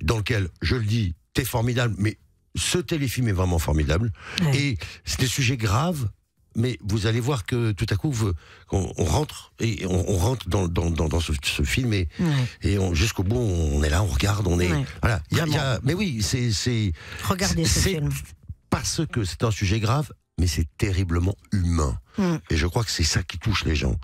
dans lequel, je le dis, t'es formidable, mais ce téléfilm est vraiment formidable. Ouais. Et c'est des sujets graves, mais vous allez voir que tout à coup, vous- on, on rentre et on, on rentre dans, dans, dans, dans ce, ce film et, Ouais. et jusqu'au bout, on est là, on regarde, on est Ouais. voilà. Il y a- il y a- mais oui, c'est c'est Regardez ce film. parce que c'est un sujet grave, mais c'est terriblement humain. Mm. Et je crois que c'est ça qui touche les gens.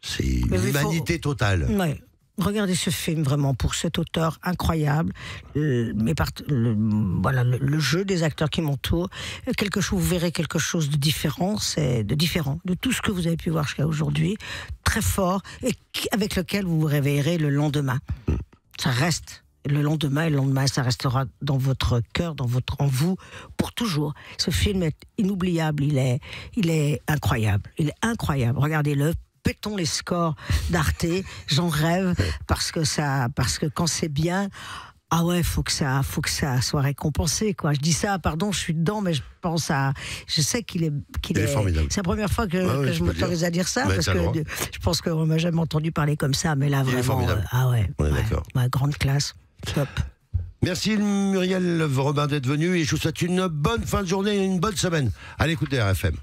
C'est faut- l'humanité totale. Ouais. Regardez ce film vraiment pour cet auteur incroyable, euh, mais le, voilà le, le jeu des acteurs qui m'entourent, quelque chose, vous verrez quelque chose de différent, c'est de différent de tout ce que vous avez pu voir jusqu'à aujourd'hui, très fort et avec lequel vous vous réveillerez le lendemain. Ça reste le lendemain et le lendemain, ça restera dans votre cœur, dans votre en vous pour toujours. Ce film est inoubliable, il est, il est incroyable, il est incroyable. Regardez-le. Pétons les scores d'Arte, j'en rêve parce que ça, parce que quand c'est bien, ah ouais, faut que ça, faut que ça soit récompensé quoi. Je dis ça, pardon, je suis dedans, mais je pense à, je sais qu'il est, qu'il Il est formidable. C'est la première fois que, ouais, que je m'autorise à dire ça parce droit. que je pense qu'on m'a jamais entendu parler comme ça, mais là Il est vraiment, formidable. euh, ah ouais, On est ouais, d'accord. ouais, grande classe, top. Merci Muriel Robin d'être venue et je vous souhaite une bonne fin de journée et une bonne semaine à l'écoute des RFM.